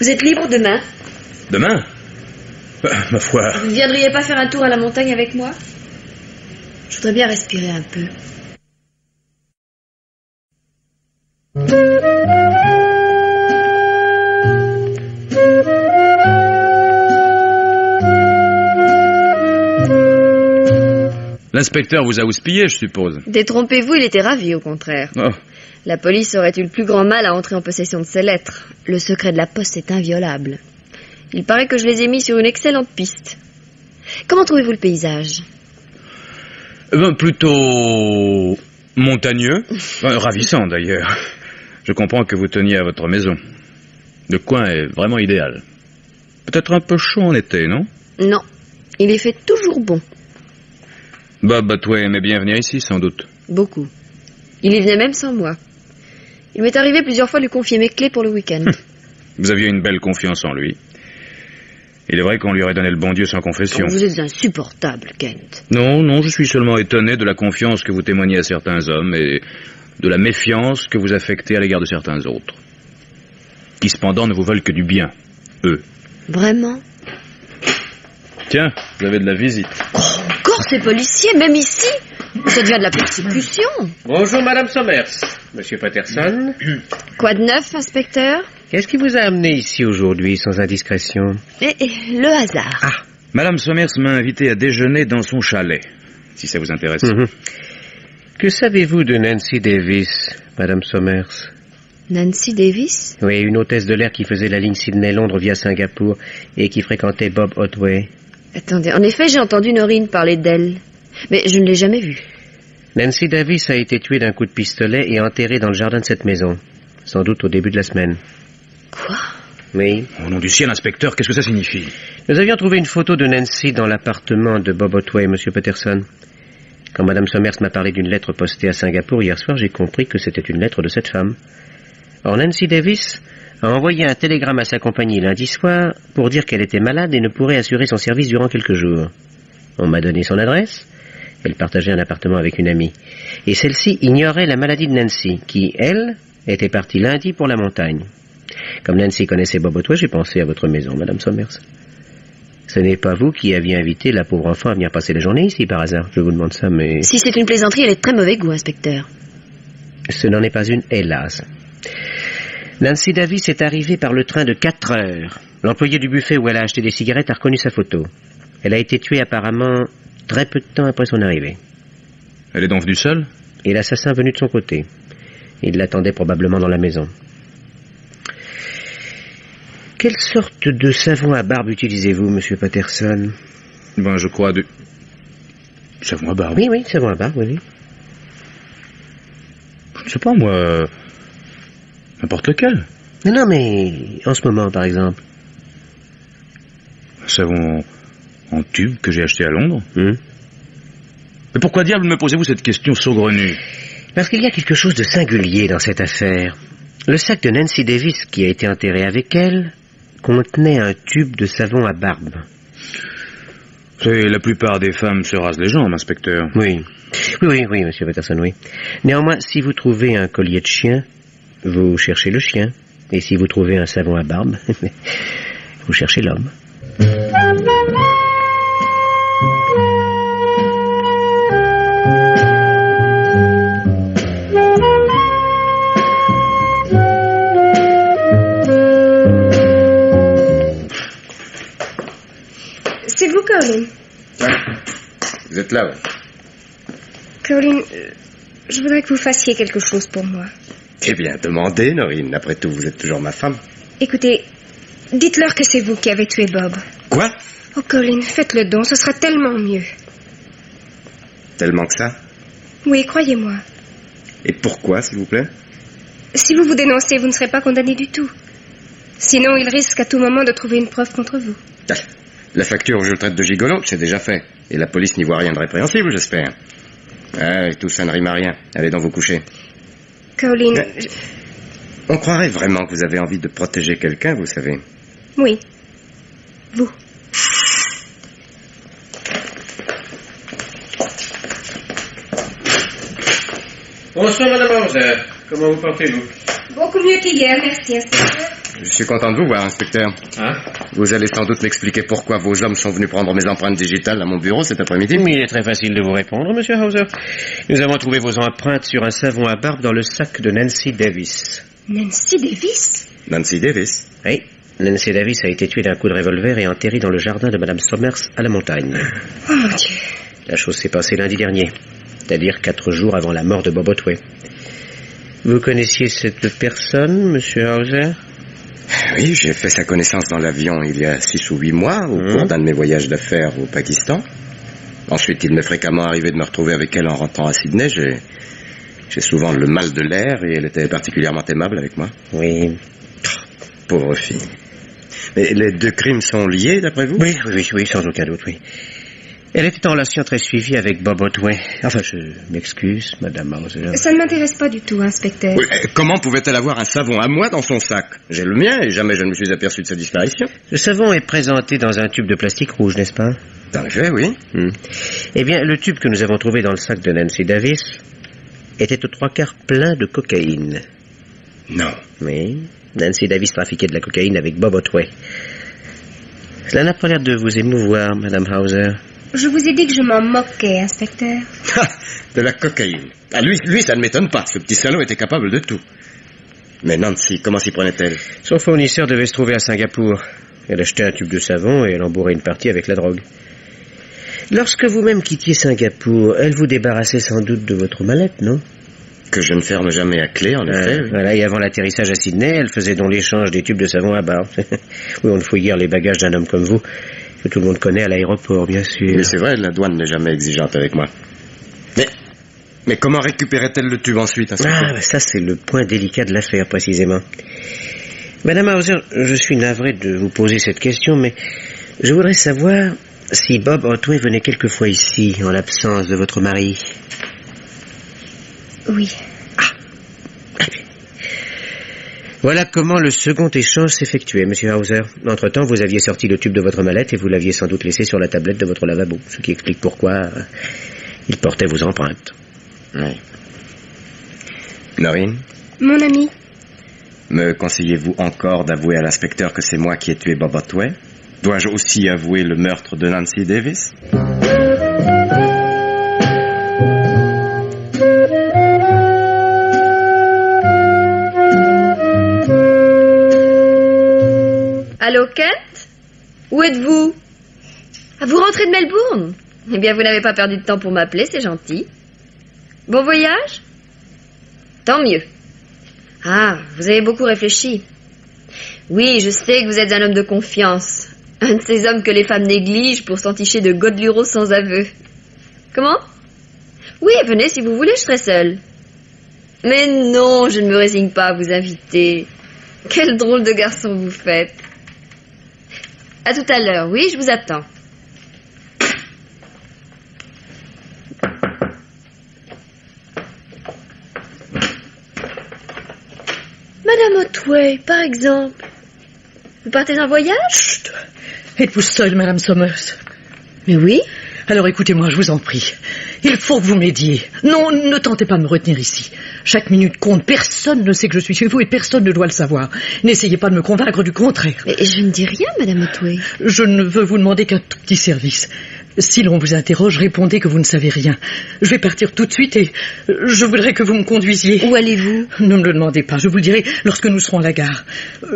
Vous êtes libre demain? Demain? Bah, Ma foi, Vous ne viendriez pas faire un tour à la montagne avec moi? Je voudrais bien respirer un peu. l'inspecteur vous a houspillé, je suppose. Détrompez-vous, il était ravi, au contraire. Oh, La police aurait eu le plus grand mal à entrer en possession de ces lettres. Le secret de la poste est inviolable. Il paraît que je les ai mis sur une excellente piste. Comment trouvez-vous le paysage? Eh ben, plutôt montagneux, Euh, ravissant d'ailleurs. Je comprends que vous teniez à votre maison. Le coin est vraiment idéal. Peut-être un peu chaud en été, non? Non, il est fait toujours bon. Bob Batway aimait bien venir ici, sans doute. Beaucoup. Il y venait même sans moi. Il m'est arrivé plusieurs fois de lui confier mes clés pour le week-end. Vous aviez une belle confiance en lui. Il est vrai qu'on lui aurait donné le bon Dieu sans confession. Vous êtes insupportable, Kent. Non, non, je suis seulement étonné de la confiance que vous témoignez à certains hommes et de la méfiance que vous affectez à l'égard de certains autres. Qui cependant ne vous veulent que du bien, eux. Vraiment? Tiens, vous avez de la visite. Encore ces policiers, même ici? Ça devient de la persécution. Bonjour, Madame Somers. Monsieur Patterson. Quoi de neuf, inspecteur? Qu'est-ce qui vous a amené ici aujourd'hui, sans indiscrétion Eh, eh, Le hasard. Ah, Madame Somers m'a invité à déjeuner dans son chalet, si ça vous intéresse. Mhm. Que savez-vous de Nancy Davis, Madame Somers Nancy Davis Oui, une hôtesse de l'air qui faisait la ligne Sydney-Londres via Singapour et qui fréquentait Bob Otway. Attendez, en effet, j'ai entendu Norine parler d'elle. Mais je ne l'ai jamais vue. Nancy Davis a été tuée d'un coup de pistolet et enterrée dans le jardin de cette maison. Sans doute au début de la semaine. Quoi Oui. Au nom du ciel, inspecteur, qu'est-ce que ça signifie Nous avions trouvé une photo de Nancy dans l'appartement de Bob Otway, Monsieur Peterson. Quand Madame Somers m'a parlé d'une lettre postée à Singapour hier soir, j'ai compris que c'était une lettre de cette femme. Or, Nancy Davis a envoyé un télégramme à sa compagnie lundi soir pour dire qu'elle était malade et ne pourrait assurer son service durant quelques jours. On m'a donné son adresse. Elle partageait un appartement avec une amie. Et celle-ci ignorait la maladie de Nancy, qui, elle, était partie lundi pour la montagne. Comme Nancy connaissait Bob Otway, j'ai pensé à votre maison, Madame Somers. Ce n'est pas vous qui aviez invité la pauvre enfant à venir passer la journée ici, par hasard. Je vous demande ça, mais... Si c'est une plaisanterie, elle est de très mauvais goût, inspecteur. Ce n'en est pas une, hélas. Nancy Davis est arrivée par le train de 4 heures. L'employé du buffet où elle a acheté des cigarettes a reconnu sa photo. Elle a été tuée apparemment très peu de temps après son arrivée. Elle est donc venue seule? Et l'assassin venu de son côté. Il l'attendait probablement dans la maison. Quelle sorte de savon à barbe utilisez-vous, monsieur Patterson? Ben, je crois du... Savon à barbe Oui, oui, savon à barbe, oui. Je ne sais pas, moi... N'importe lequel. Non, non, mais en ce moment, par exemple. Un savon en tube que j'ai acheté à Londres. Hmm. Mais pourquoi diable me posez-vous cette question saugrenue? Parce qu'il y a quelque chose de singulier dans cette affaire. Le sac de Nancy Davis qui a été enterré avec elle contenait un tube de savon à barbe. Savez, la plupart des femmes se rasent les jambes, inspecteur. Oui. Oui, oui, oui, monsieur Patterson, oui. Néanmoins, si vous trouvez un collier de chien, vous cherchez le chien. Et si vous trouvez un savon à barbe, vous cherchez l'homme. Vous, êtes là, ouais. Caroline, euh, je voudrais que vous fassiez quelque chose pour moi. Eh bien, demandez, Norine. Après tout, vous êtes toujours ma femme. Écoutez, dites-leur que c'est vous qui avez tué Bob. Quoi? Oh, Caroline, faites le don, ce sera tellement mieux. Tellement que ça? Oui, croyez-moi. Et pourquoi, s'il vous plaît? Si vous vous dénoncez, vous ne serez pas condamné du tout. Sinon, il risque à tout moment de trouver une preuve contre vous. Ah, La facture où je le traite de gigolo, c'est déjà fait. Et la police n'y voit rien de répréhensible, j'espère. Ah, et tout ça ne rime à rien. Allez donc vous coucher. Caroline, Mais- je- On croirait vraiment que vous avez envie de protéger quelqu'un, vous savez. oui. Vous. Bonsoir, madame Hauser. Comment vous portez-vous? Beaucoup mieux qu'hier, merci. Je suis content de vous voir, inspecteur. Hein? Vous allez sans doute m'expliquer pourquoi vos hommes sont venus prendre mes empreintes digitales à mon bureau cet après-midi. Mais il est très facile de vous répondre, monsieur Hauser. Nous avons trouvé vos empreintes sur un savon à barbe dans le sac de Nancy Davis. Nancy Davis? Nancy Davis. Oui, Nancy Davis a été tuée d'un coup de revolver et enterrée dans le jardin de madame Somers à la montagne. Oh mon Dieu. La chose s'est passée lundi dernier, c'est-à-dire quatre jours avant la mort de Bob Otway. Vous connaissiez cette personne, monsieur Hauser? Oui, j'ai fait sa connaissance dans l'avion il y a six ou huit mois, au Mhm. cours d'un de mes voyages d'affaires au Pakistan. Ensuite, il m'est fréquemment arrivé de me retrouver avec elle en rentrant à Sydney. J'ai, j'ai souvent le mal de l'air et elle était particulièrement aimable avec moi. Oui. Pauvre fille. Mais les deux crimes sont liés, d'après vous? Oui, oui, oui, sans aucun doute, oui. Elle était en relation très suivie avec Bob Otway. Enfin, je m'excuse, Madame Mauser. Ça ne m'intéresse pas du tout, inspecteur. Oui, comment pouvait-elle avoir un savon à moi dans son sac? J'ai le mien et jamais je ne me suis aperçu de sa disparition. Le savon est présenté dans un tube de plastique rouge, n'est-ce pas? En effet, oui. Hmm. Eh bien, le tube que nous avons trouvé dans le sac de Nancy Davis était aux trois quarts plein de cocaïne. Non. Oui. Nancy Davis trafiquait de la cocaïne avec Bob Otway. Cela n'a pas l'air de vous émouvoir, Madame Hauser. Je vous ai dit que je m'en moquais, inspecteur. de la cocaïne. Ah, lui, lui, ça ne m'étonne pas. Ce petit salaud était capable de tout. Mais Nancy, comment s'y prenait-elle? Son fournisseur devait se trouver à Singapour. Elle achetait un tube de savon et elle embourrait une partie avec la drogue. Lorsque vous-même quittiez Singapour, elle vous débarrassait sans doute de votre mallette, non? Que je ne ferme jamais à clé, en effet. Ah, voilà, et avant l'atterrissage à Sydney, elle faisait donc l'échange des tubes de savon à bord. oui, on ne fouille guère les bagages d'un homme comme vous, que tout le monde connaît à l'aéroport, bien sûr. Mais c'est vrai, la douane n'est jamais exigeante avec moi. Mais, mais comment récupérait-elle le tube ensuite Ah, ça c'est le point délicat de l'affaire, précisément. Madame Hauser, je suis navré de vous poser cette question, mais je voudrais savoir si Bob Otway venait quelquefois ici, en l'absence de votre mari. Oui. Voilà comment le second échange s'effectuait, Monsieur Hauser. Entre-temps, vous aviez sorti le tube de votre mallette et vous l'aviez sans doute laissé sur la tablette de votre lavabo, ce qui explique pourquoi euh, il portait vos empreintes. Oui. Norine Mon ami, Me conseillez-vous encore d'avouer à l'inspecteur que c'est moi qui ai tué Bob Otway Dois-je aussi avouer le meurtre de Nancy Davis? Êtes-vous? Ah, Vous rentrez de Melbourne? Eh bien, vous n'avez pas perdu de temps pour m'appeler, c'est gentil. Bon voyage? Tant mieux. Ah, vous avez beaucoup réfléchi. Oui, je sais que vous êtes un homme de confiance. Un de ces hommes que les femmes négligent pour s'enticher de Godeluro sans aveu. Comment? Oui, venez si vous voulez, je serai seule. Mais non, je ne me résigne pas à vous inviter. Quel drôle de garçon vous faites. À tout à l'heure, oui, je vous attends. Madame Otway, par exemple. Vous partez en voyage? Êtes-vous seule, Madame Somers? Mais oui. Alors écoutez-moi, je vous en prie. Il faut que vous m'aidiez. Non, ne tentez pas de me retenir ici. Chaque minute compte. Personne ne sait que je suis chez vous et personne ne doit le savoir. N'essayez pas de me convaincre du contraire. Mais je ne dis rien, Madame Otway. Je ne veux vous demander qu'un tout petit service. Si l'on vous interroge, répondez que vous ne savez rien. Je vais partir tout de suite et je voudrais que vous me conduisiez. Où allez-vous? Ne me le demandez pas, je vous le dirai lorsque nous serons à la gare.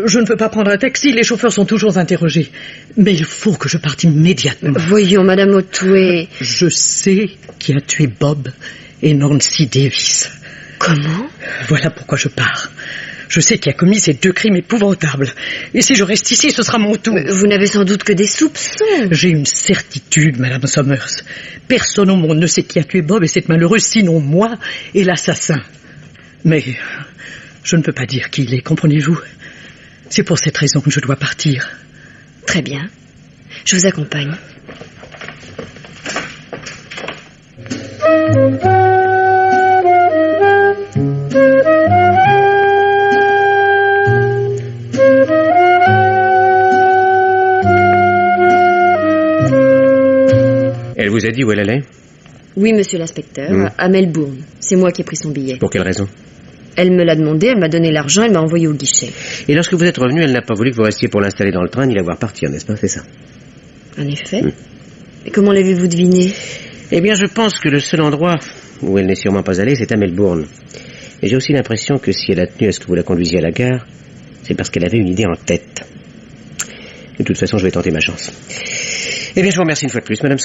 Je ne peux pas prendre un taxi, les chauffeurs sont toujours interrogés. Mais il faut que je parte immédiatement. Voyons, Madame Otway. Je sais qui a tué Bob et Nancy Davis. Comment Voilà pourquoi je pars. Je sais qui a commis ces deux crimes épouvantables. Et si je reste ici, ce sera mon tour. Mais Vous n'avez sans doute que des soupçons. J'ai une certitude, Madame Somers. Personne au monde ne sait qui a tué Bob et cette malheureuse, sinon moi et l'assassin. Mais je ne peux pas dire qui il est, comprenez-vous? C'est pour cette raison que je dois partir. Très bien. Je vous accompagne. Elle vous a dit où elle allait? Oui, monsieur l'inspecteur, Hmm. à Melbourne. C'est moi qui ai pris son billet. Pour quelle raison? Elle me l'a demandé, elle m'a donné l'argent, elle m'a envoyé au guichet. Et lorsque vous êtes revenu, elle n'a pas voulu que vous restiez pour l'installer dans le train ni la voir partir, n'est-ce pas? C'est ça En effet. Hmm. Et comment l'avez-vous deviné? Eh bien, je pense que le seul endroit où elle n'est sûrement pas allée, c'est à Melbourne. Et j'ai aussi l'impression que si elle a tenu à ce que vous la conduisiez à la gare, c'est parce qu'elle avait une idée en tête. De toute façon, je vais tenter ma chance. Eh bien, je vous remercie une fois de plus, Madame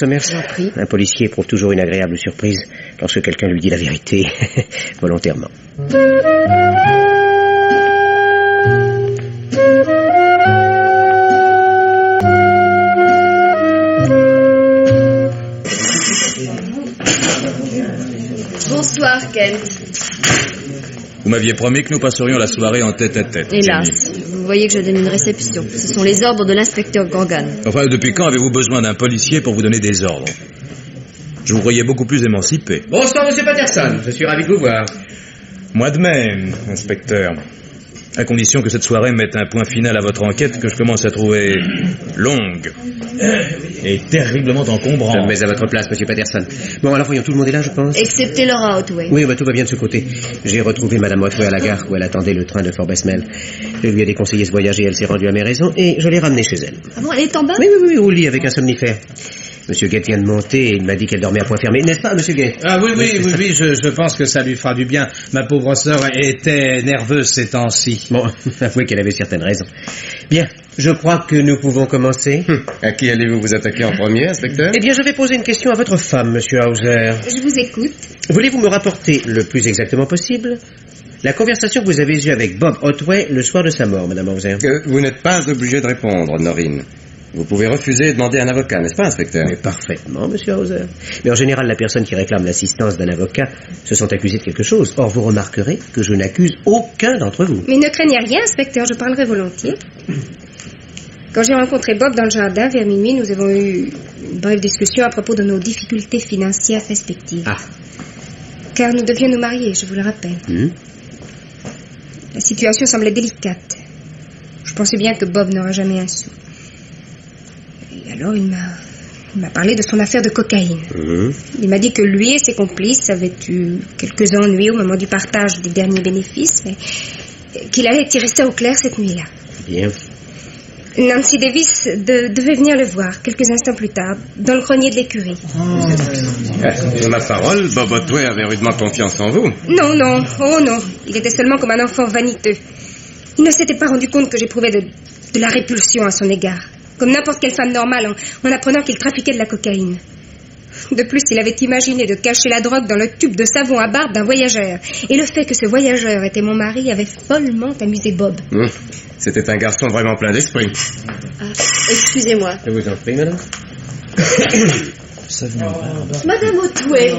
prie. Un policier éprouve toujours une agréable surprise lorsque quelqu'un lui dit la vérité, volontairement. Bonsoir, Kent. Vous m'aviez promis que nous passerions la soirée en tête à tête. Hélas, vous voyez que je donne une réception. Ce sont les ordres de l'inspecteur Gorgan. Enfin, depuis quand avez-vous besoin d'un policier pour vous donner des ordres? Je vous croyais beaucoup plus émancipé. Bonsoir, monsieur Patterson. Je suis ravi de vous voir. Moi de même, inspecteur. À condition que cette soirée mette un point final à votre enquête que je commence à trouver longue et terriblement Je me encombrante. mets à votre place, monsieur Patterson. Bon, alors voyons, tout le monde est là, je pense Excepté Laura Otway. Oui, bah, tout va bien de ce côté. J'ai retrouvé Madame Otway à la gare où elle attendait le train de Fort Besmel. Je lui ai déconseillé ce voyage et elle s'est rendue à mes raisons et je l'ai ramenée chez elle. Ah bon, elle est en bas? Oui, oui, oui, au lit avec un somnifère. Monsieur Guette vient de monter et il m'a dit qu'elle dormait à point fermé. N'est-ce pas, monsieur Guette Ah oui, oui, oui, oui, je, je pense que ça lui fera du bien. Ma pauvre sœur était nerveuse ces temps-ci. Bon, avouez qu'elle avait certaines raisons. Bien, je crois que nous pouvons commencer. À qui allez-vous vous attaquer en premier, inspecteur? Eh bien, je vais poser une question à votre femme, monsieur Hauser. Je vous écoute. Voulez-vous me rapporter le plus exactement possible la conversation que vous avez eue avec Bob Otway le soir de sa mort, madame Hauser? Que vous n'êtes pas obligé de répondre, Norine. Vous pouvez refuser et demander un avocat, n'est-ce pas, inspecteur Mais parfaitement, monsieur Hauser. Mais en général, la personne qui réclame l'assistance d'un avocat se sent accusée de quelque chose. Or, vous remarquerez que je n'accuse aucun d'entre vous. Mais ne craignez rien, inspecteur, je parlerai volontiers. Quand j'ai rencontré Bob dans le jardin vers minuit, nous avons eu une brève discussion à propos de nos difficultés financières respectives. Ah. Car nous devions nous marier, je vous le rappelle. Hmm La situation semblait délicate. Je pensais bien que Bob n'aurait jamais un sou. Alors il m'a, il m'a parlé de son affaire de cocaïne. Mhm. Il m'a dit que lui et ses complices avaient eu quelques ennuis au moment du partage des derniers bénéfices, mais qu'il allait y rester au clair cette nuit-là. Bien. Nancy Davis de- devait venir le voir quelques instants plus tard, dans le grenier de l'écurie. Ma parole, Bob Otway avait rudement confiance en vous. Non, non, oh non, il était seulement comme un enfant vaniteux. Il ne s'était pas rendu compte que j'éprouvais de, de la répulsion à son égard, comme n'importe quelle femme normale en, en apprenant qu'il trafiquait de la cocaïne. De plus, il avait imaginé de cacher la drogue dans le tube de savon à barbe d'un voyageur. Et le fait que ce voyageur était mon mari avait follement amusé Bob. Hum, C'était un garçon vraiment plein d'esprit. Excusez-moi. Je vous en prie, madame. Madame Otway.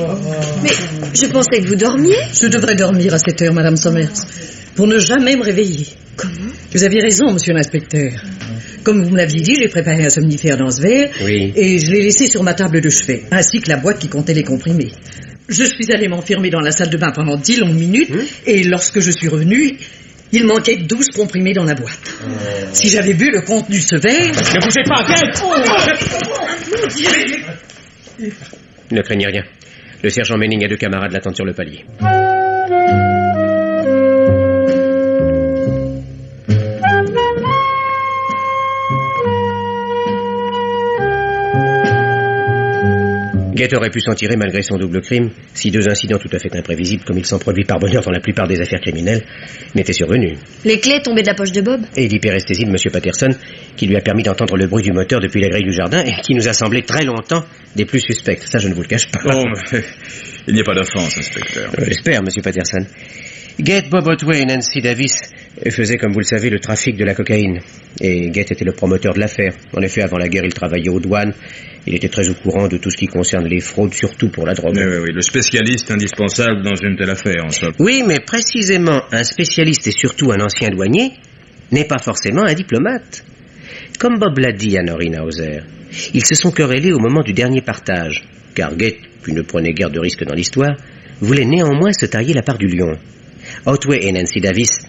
Mais je pensais que vous dormiez. Je devrais dormir à cette heure, Madame Sommers, pour ne jamais me réveiller. Comment? Vous aviez raison, monsieur l'inspecteur. Comme vous me l'aviez dit, j'ai préparé un somnifère dans ce verre Oui. et je l'ai laissé sur ma table de chevet, ainsi que la boîte qui contenait les comprimés. Je suis allé m'enfermer dans la salle de bain pendant dix longues minutes et lorsque je suis revenu, il manquait 12 comprimés dans la boîte. Si j'avais vu le contenu de ce verre... Ne bougez pas, Ne craignez rien. Le sergent Manning et deux camarades l'attendent sur le palier. Gate aurait pu s'en tirer malgré son double crime si deux incidents tout à fait imprévisibles, comme il s'en produit par bonheur dans la plupart des affaires criminelles, n'étaient survenus. Les clés tombaient de la poche de Bob Et l'hyperesthésie de M. Patterson, qui lui a permis d'entendre le bruit du moteur depuis la grille du jardin et qui nous a semblé très longtemps des plus suspects. Ça, je ne vous le cache pas. Oh, mais il n'y a pas d'offense, inspecteur. Euh, J'espère, M. Patterson. Gate, Bob Otway et Nancy Davis faisaient, comme vous le savez, le trafic de la cocaïne. Et Gate était le promoteur de l'affaire. En effet, avant la guerre, il travaillait aux douanes. Il était très au courant de tout ce qui concerne les fraudes, surtout pour la drogue. Oui, oui, oui, le spécialiste indispensable dans une telle affaire, en somme. Oui, mais précisément, un spécialiste et surtout un ancien douanier n'est pas forcément un diplomate. Comme Bob l'a dit à Noreen Hauser, ils se sont querellés au moment du dernier partage, car Gate, qui ne prenait guère de risques dans l'histoire, voulait néanmoins se tailler la part du lion. Otway et Nancy Davis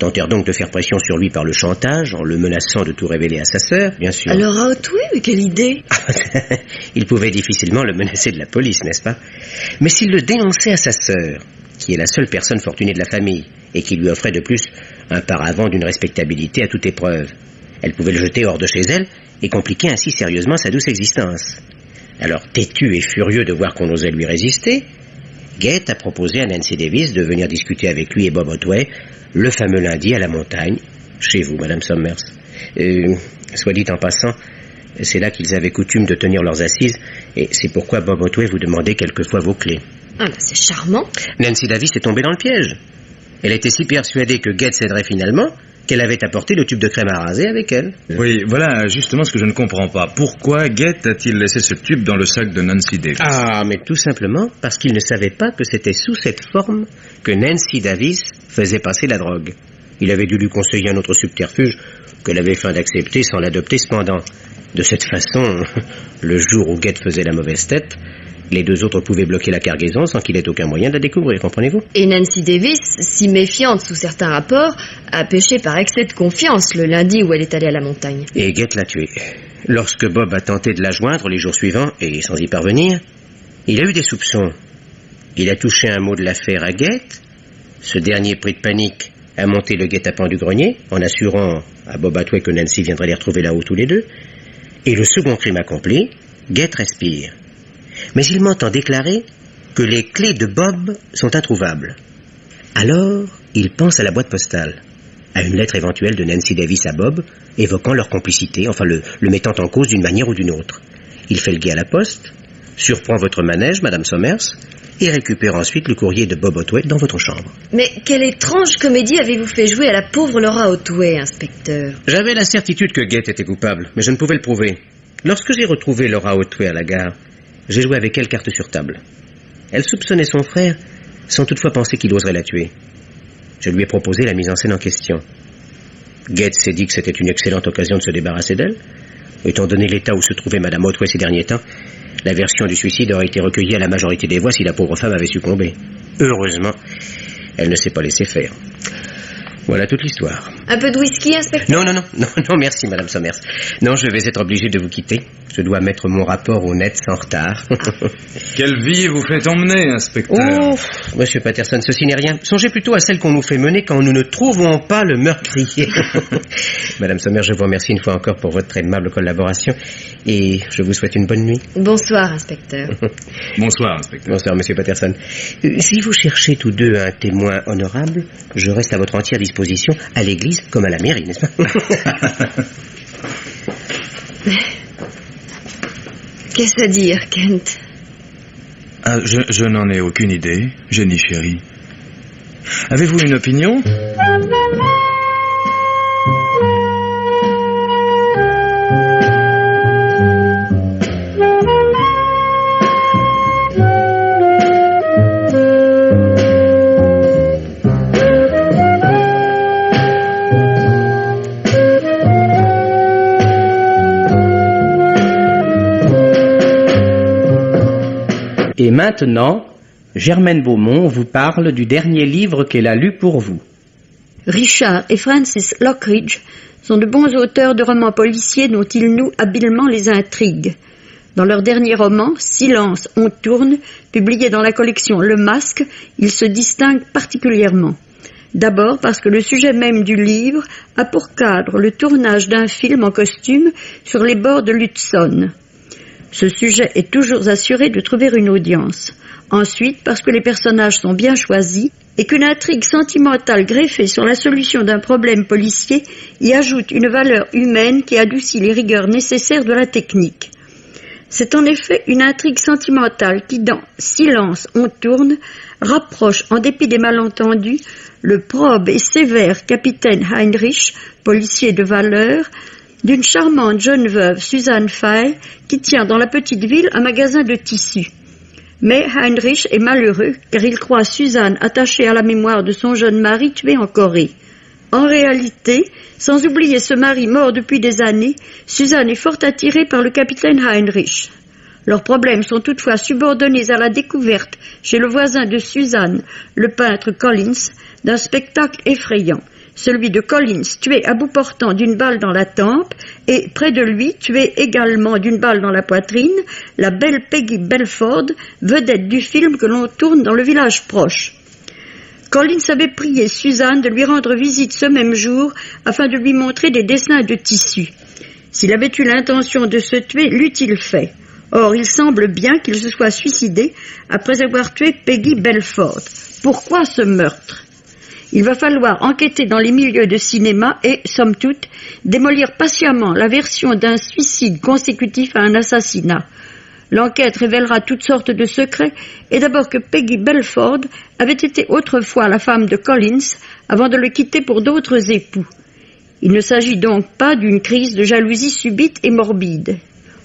tentèrent donc de faire pression sur lui par le chantage, en le menaçant de tout révéler à sa sœur, bien sûr. Alors à Otway, mais quelle idée Il pouvait difficilement le menacer de la police, n'est-ce pas? Mais s'il le dénonçait à sa sœur, qui est la seule personne fortunée de la famille, et qui lui offrait de plus un paravent d'une respectabilité à toute épreuve, elle pouvait le jeter hors de chez elle et compliquer ainsi sérieusement sa douce existence. Alors, têtu et furieux de voir qu'on osait lui résister, Gate a proposé à Nancy Davis de venir discuter avec lui et Bob Otway le fameux lundi à la montagne, chez vous, Madame Sommers. Euh, soit dit en passant, c'est là qu'ils avaient coutume de tenir leurs assises, et c'est pourquoi Bob Otway vous demandait quelquefois vos clés. Ah bah c'est charmant. Nancy Davis est tombée dans le piège. Elle était si persuadée que Gate céderait finalement qu'elle avait apporté le tube de crème à raser avec elle. Oui, voilà justement ce que je ne comprends pas. Pourquoi Gate a-t-il laissé ce tube dans le sac de Nancy Davis? Ah, mais tout simplement parce qu'il ne savait pas que c'était sous cette forme que Nancy Davis faisait passer la drogue. Il avait dû lui conseiller un autre subterfuge qu'elle avait fin d'accepter sans l'adopter cependant. De cette façon, le jour où Gate faisait la mauvaise tête, Les deux autres pouvaient bloquer la cargaison sans qu'il ait aucun moyen de la découvrir, comprenez-vous? Et Nancy Davis, si méfiante sous certains rapports, a péché par excès de confiance le lundi où elle est allée à la montagne. Et Get l'a tué. Lorsque Bob a tenté de la joindre les jours suivants, et sans y parvenir, il a eu des soupçons. Il a touché un mot de l'affaire à Get. Ce dernier, pris de panique, a monté le guet-apens du grenier, en assurant à Bob Atway que Nancy viendrait les retrouver là-haut tous les deux. Et le second crime accompli, Get respire. Mais il m'entend déclarer que les clés de Bob sont introuvables. Alors, il pense à la boîte postale, à une lettre éventuelle de Nancy Davis à Bob, évoquant leur complicité, enfin le, le mettant en cause d'une manière ou d'une autre. Il fait le guet à la poste, surprend votre manège, Madame Somers, et récupère ensuite le courrier de Bob Otway dans votre chambre. Mais quelle étrange comédie avez-vous fait jouer à la pauvre Laura Otway, inspecteur? J'avais la certitude que Get était coupable, mais je ne pouvais le prouver. Lorsque j'ai retrouvé Laura Otway à la gare, j'ai joué avec elle carte sur table. Elle soupçonnait son frère, sans toutefois penser qu'il oserait la tuer. Je lui ai proposé la mise en scène en question. Get s'est dit que c'était une excellente occasion de se débarrasser d'elle. Étant donné l'état où se trouvait Madame Otway ces derniers temps, la version du suicide aurait été recueillie à la majorité des voix si la pauvre femme avait succombé. Heureusement, elle ne s'est pas laissée faire. Voilà toute l'histoire. Un peu de whisky, inspecteur Non, non, non, non, non, merci, Madame Somers. Non, je vais être obligé de vous quitter. Je dois mettre mon rapport au net sans retard. Quelle vie vous faites emmener, inspecteur Oh, Monsieur Patterson, ceci n'est rien. Songez plutôt à celle qu'on nous fait mener quand nous ne trouvons pas le meurtrier. Madame Somers, je vous remercie une fois encore pour votre aimable collaboration et je vous souhaite une bonne nuit. Bonsoir, inspecteur. Bonsoir, inspecteur. Bonsoir, Monsieur Patterson. Euh, Si vous cherchez tous deux un témoin honorable, je reste à votre entière disposition à l'église comme à la mairie, n'est-ce pas Qu'est-ce à dire, Kent Ah, je je n'en ai aucune idée, Jenny chérie. Avez-vous une opinion? Maintenant, Germaine Beaumont vous parle du dernier livre qu'elle a lu pour vous. Richard et Francis Lockridge sont de bons auteurs de romans policiers dont ils nouent habilement les intrigues. Dans leur dernier roman, Silence, on tourne, publié dans la collection Le Masque, ils se distinguent particulièrement. D'abord parce que le sujet même du livre a pour cadre le tournage d'un film en costume sur les bords de l'Hudson. Ce sujet est toujours assuré de trouver une audience. Ensuite, parce que les personnages sont bien choisis et qu'une intrigue sentimentale greffée sur la solution d'un problème policier y ajoute une valeur humaine qui adoucit les rigueurs nécessaires de la technique. C'est en effet une intrigue sentimentale qui, dans Silence, on tourne, rapproche, en dépit des malentendus, le probe et sévère capitaine Heinrich, policier de valeur, d'une charmante jeune veuve, Suzanne Fay, qui tient dans la petite ville un magasin de tissus. Mais Heinrich est malheureux car il croit Suzanne attachée à la mémoire de son jeune mari tué en Corée. En réalité, sans oublier ce mari mort depuis des années, Suzanne est fort attirée par le capitaine Heinrich. Leurs problèmes sont toutefois subordonnés à la découverte chez le voisin de Suzanne, le peintre Collins, d'un spectacle effrayant, celui de Collins tué à bout portant d'une balle dans la tempe et près de lui tué également d'une balle dans la poitrine, la belle Peggy Belford, vedette du film que l'on tourne dans le village proche. Collins avait prié Suzanne de lui rendre visite ce même jour afin de lui montrer des dessins de tissu. S'il avait eu l'intention de se tuer, l'eût-il fait? Or, il semble bien qu'il se soit suicidé après avoir tué Peggy Belford. Pourquoi ce meurtre? Il va falloir enquêter dans les milieux de cinéma et, somme toute, démolir patiemment la version d'un suicide consécutif à un assassinat. L'enquête révélera toutes sortes de secrets, et d'abord que Peggy Belford avait été autrefois la femme de Collins avant de le quitter pour d'autres époux. Il ne s'agit donc pas d'une crise de jalousie subite et morbide.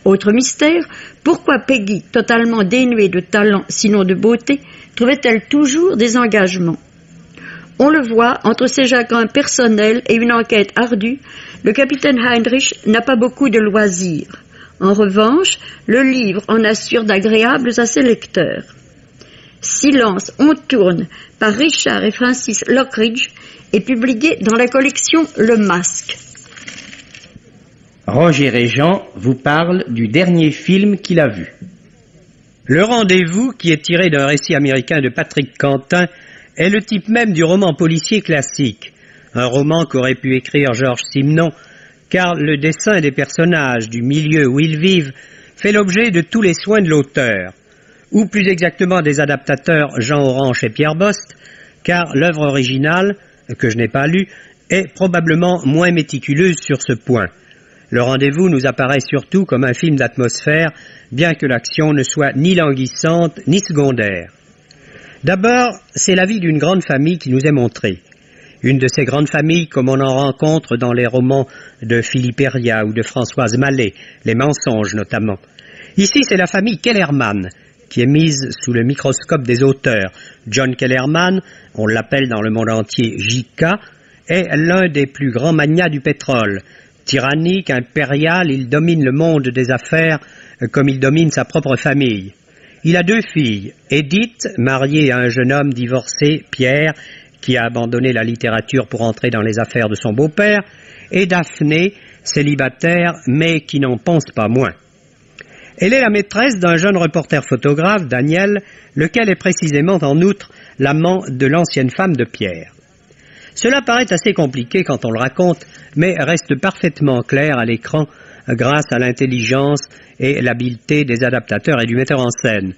Autre mystère, pourquoi Peggy, totalement dénuée de talent, sinon de beauté, trouvait-elle toujours des engagements? On le voit, entre ses chagrins personnels et une enquête ardue, le capitaine Heinrich n'a pas beaucoup de loisirs. En revanche, le livre en assure d'agréables à ses lecteurs. Silence, on tourne par Richard et Francis Lockridge est publié dans la collection Le Masque. Roger Régent vous parle du dernier film qu'il a vu. Le rendez-vous, qui est tiré d'un récit américain de Patrick Quentin, est le type même du roman policier classique, un roman qu'aurait pu écrire Georges Simenon, car le dessin des personnages du milieu où ils vivent fait l'objet de tous les soins de l'auteur, ou plus exactement des adaptateurs Jean Orange et Pierre Bost, car l'œuvre originale, que je n'ai pas lue, est probablement moins méticuleuse sur ce point. Le rendez-vous nous apparaît surtout comme un film d'atmosphère, bien que l'action ne soit ni languissante ni secondaire. D'abord, c'est la vie d'une grande famille qui nous est montrée. Une de ces grandes familles comme on en rencontre dans les romans de Philippe Heria ou de Françoise Mallet, Les mensonges notamment. Ici, c'est la famille Kellerman, qui est mise sous le microscope des auteurs. John Kellerman, on l'appelle dans le monde entier JK, est l'un des plus grands magnats du pétrole. Tyrannique, impérial, il domine le monde des affaires comme il domine sa propre famille. Il a deux filles, Edith, mariée à un jeune homme divorcé, Pierre, qui a abandonné la littérature pour entrer dans les affaires de son beau-père, et Daphné, célibataire, mais qui n'en pense pas moins. Elle est la maîtresse d'un jeune reporter photographe, Daniel, lequel est précisément en outre l'amant de l'ancienne femme de Pierre. Cela paraît assez compliqué quand on le raconte, mais reste parfaitement clair à l'écran grâce à l'intelligence et l'habileté des adaptateurs et du metteur en scène.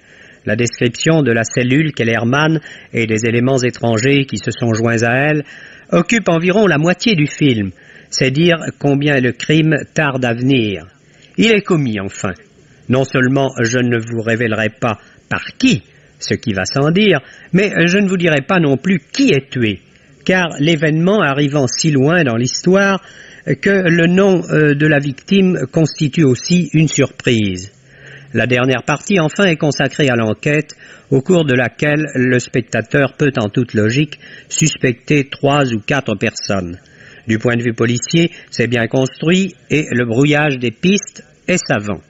La description de la cellule Kellerman et des éléments étrangers qui se sont joints à elle occupe environ la moitié du film. C'est dire combien le crime tarde à venir. Il est commis enfin. Non seulement je ne vous révélerai pas par qui, ce qui va sans dire, mais je ne vous dirai pas non plus qui est tué, car l'événement arrivant si loin dans l'histoire que le nom euh, de la victime constitue aussi une surprise. La dernière partie, enfin, est consacrée à l'enquête, au cours de laquelle le spectateur peut, en toute logique, suspecter trois ou quatre personnes. Du point de vue policier, c'est bien construit et le brouillage des pistes est savant.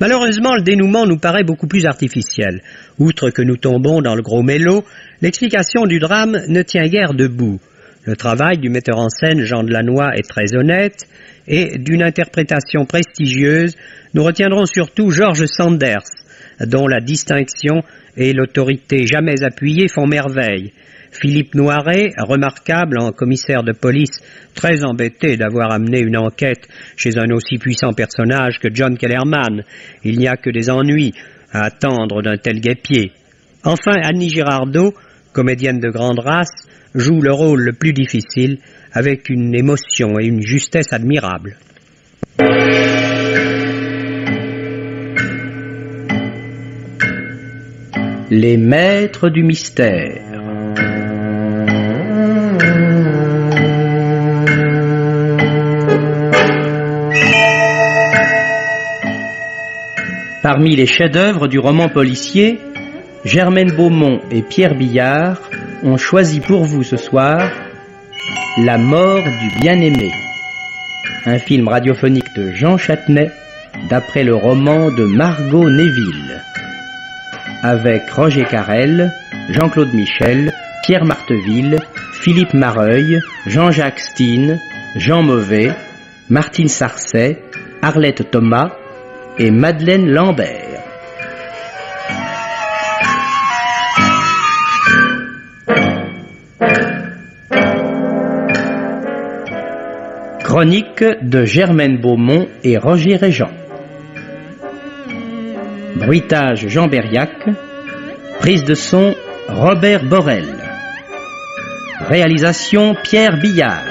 Malheureusement, le dénouement nous paraît beaucoup plus artificiel. Outre que nous tombons dans le gros mélo, l'explication du drame ne tient guère debout. Le travail du metteur en scène Jean Delannoy est très honnête et d'une interprétation prestigieuse, nous retiendrons surtout George Sanders, dont la distinction et l'autorité jamais appuyées font merveille. Philippe Noiret, remarquable en commissaire de police, très embêté d'avoir amené une enquête chez un aussi puissant personnage que John Kellerman. Il n'y a que des ennuis à attendre d'un tel guépier. Enfin, Annie Girardot, comédienne de grande race, joue le rôle le plus difficile avec une émotion et une justesse admirables. Les maîtres du mystère. Parmi les chefs-d'œuvre du roman policier, Germaine Beaumont et Pierre Billard ont choisi pour vous ce soir La mort du bien-aimé, un film radiophonique de Jean Châtenay d'après le roman de Margot Neville, avec Roger Carrel, Jean-Claude Michel, Pierre Marteville, Philippe Mareuil, Jean-Jacques Steen, Jean Mauvais, Martine Sarcey, Arlette Thomas et Madeleine Lambert. Chronique de Germaine Beaumont et Roger Régent. Bruitage Jean Berriac. Prise de son Robert Borel. Réalisation Pierre Billard.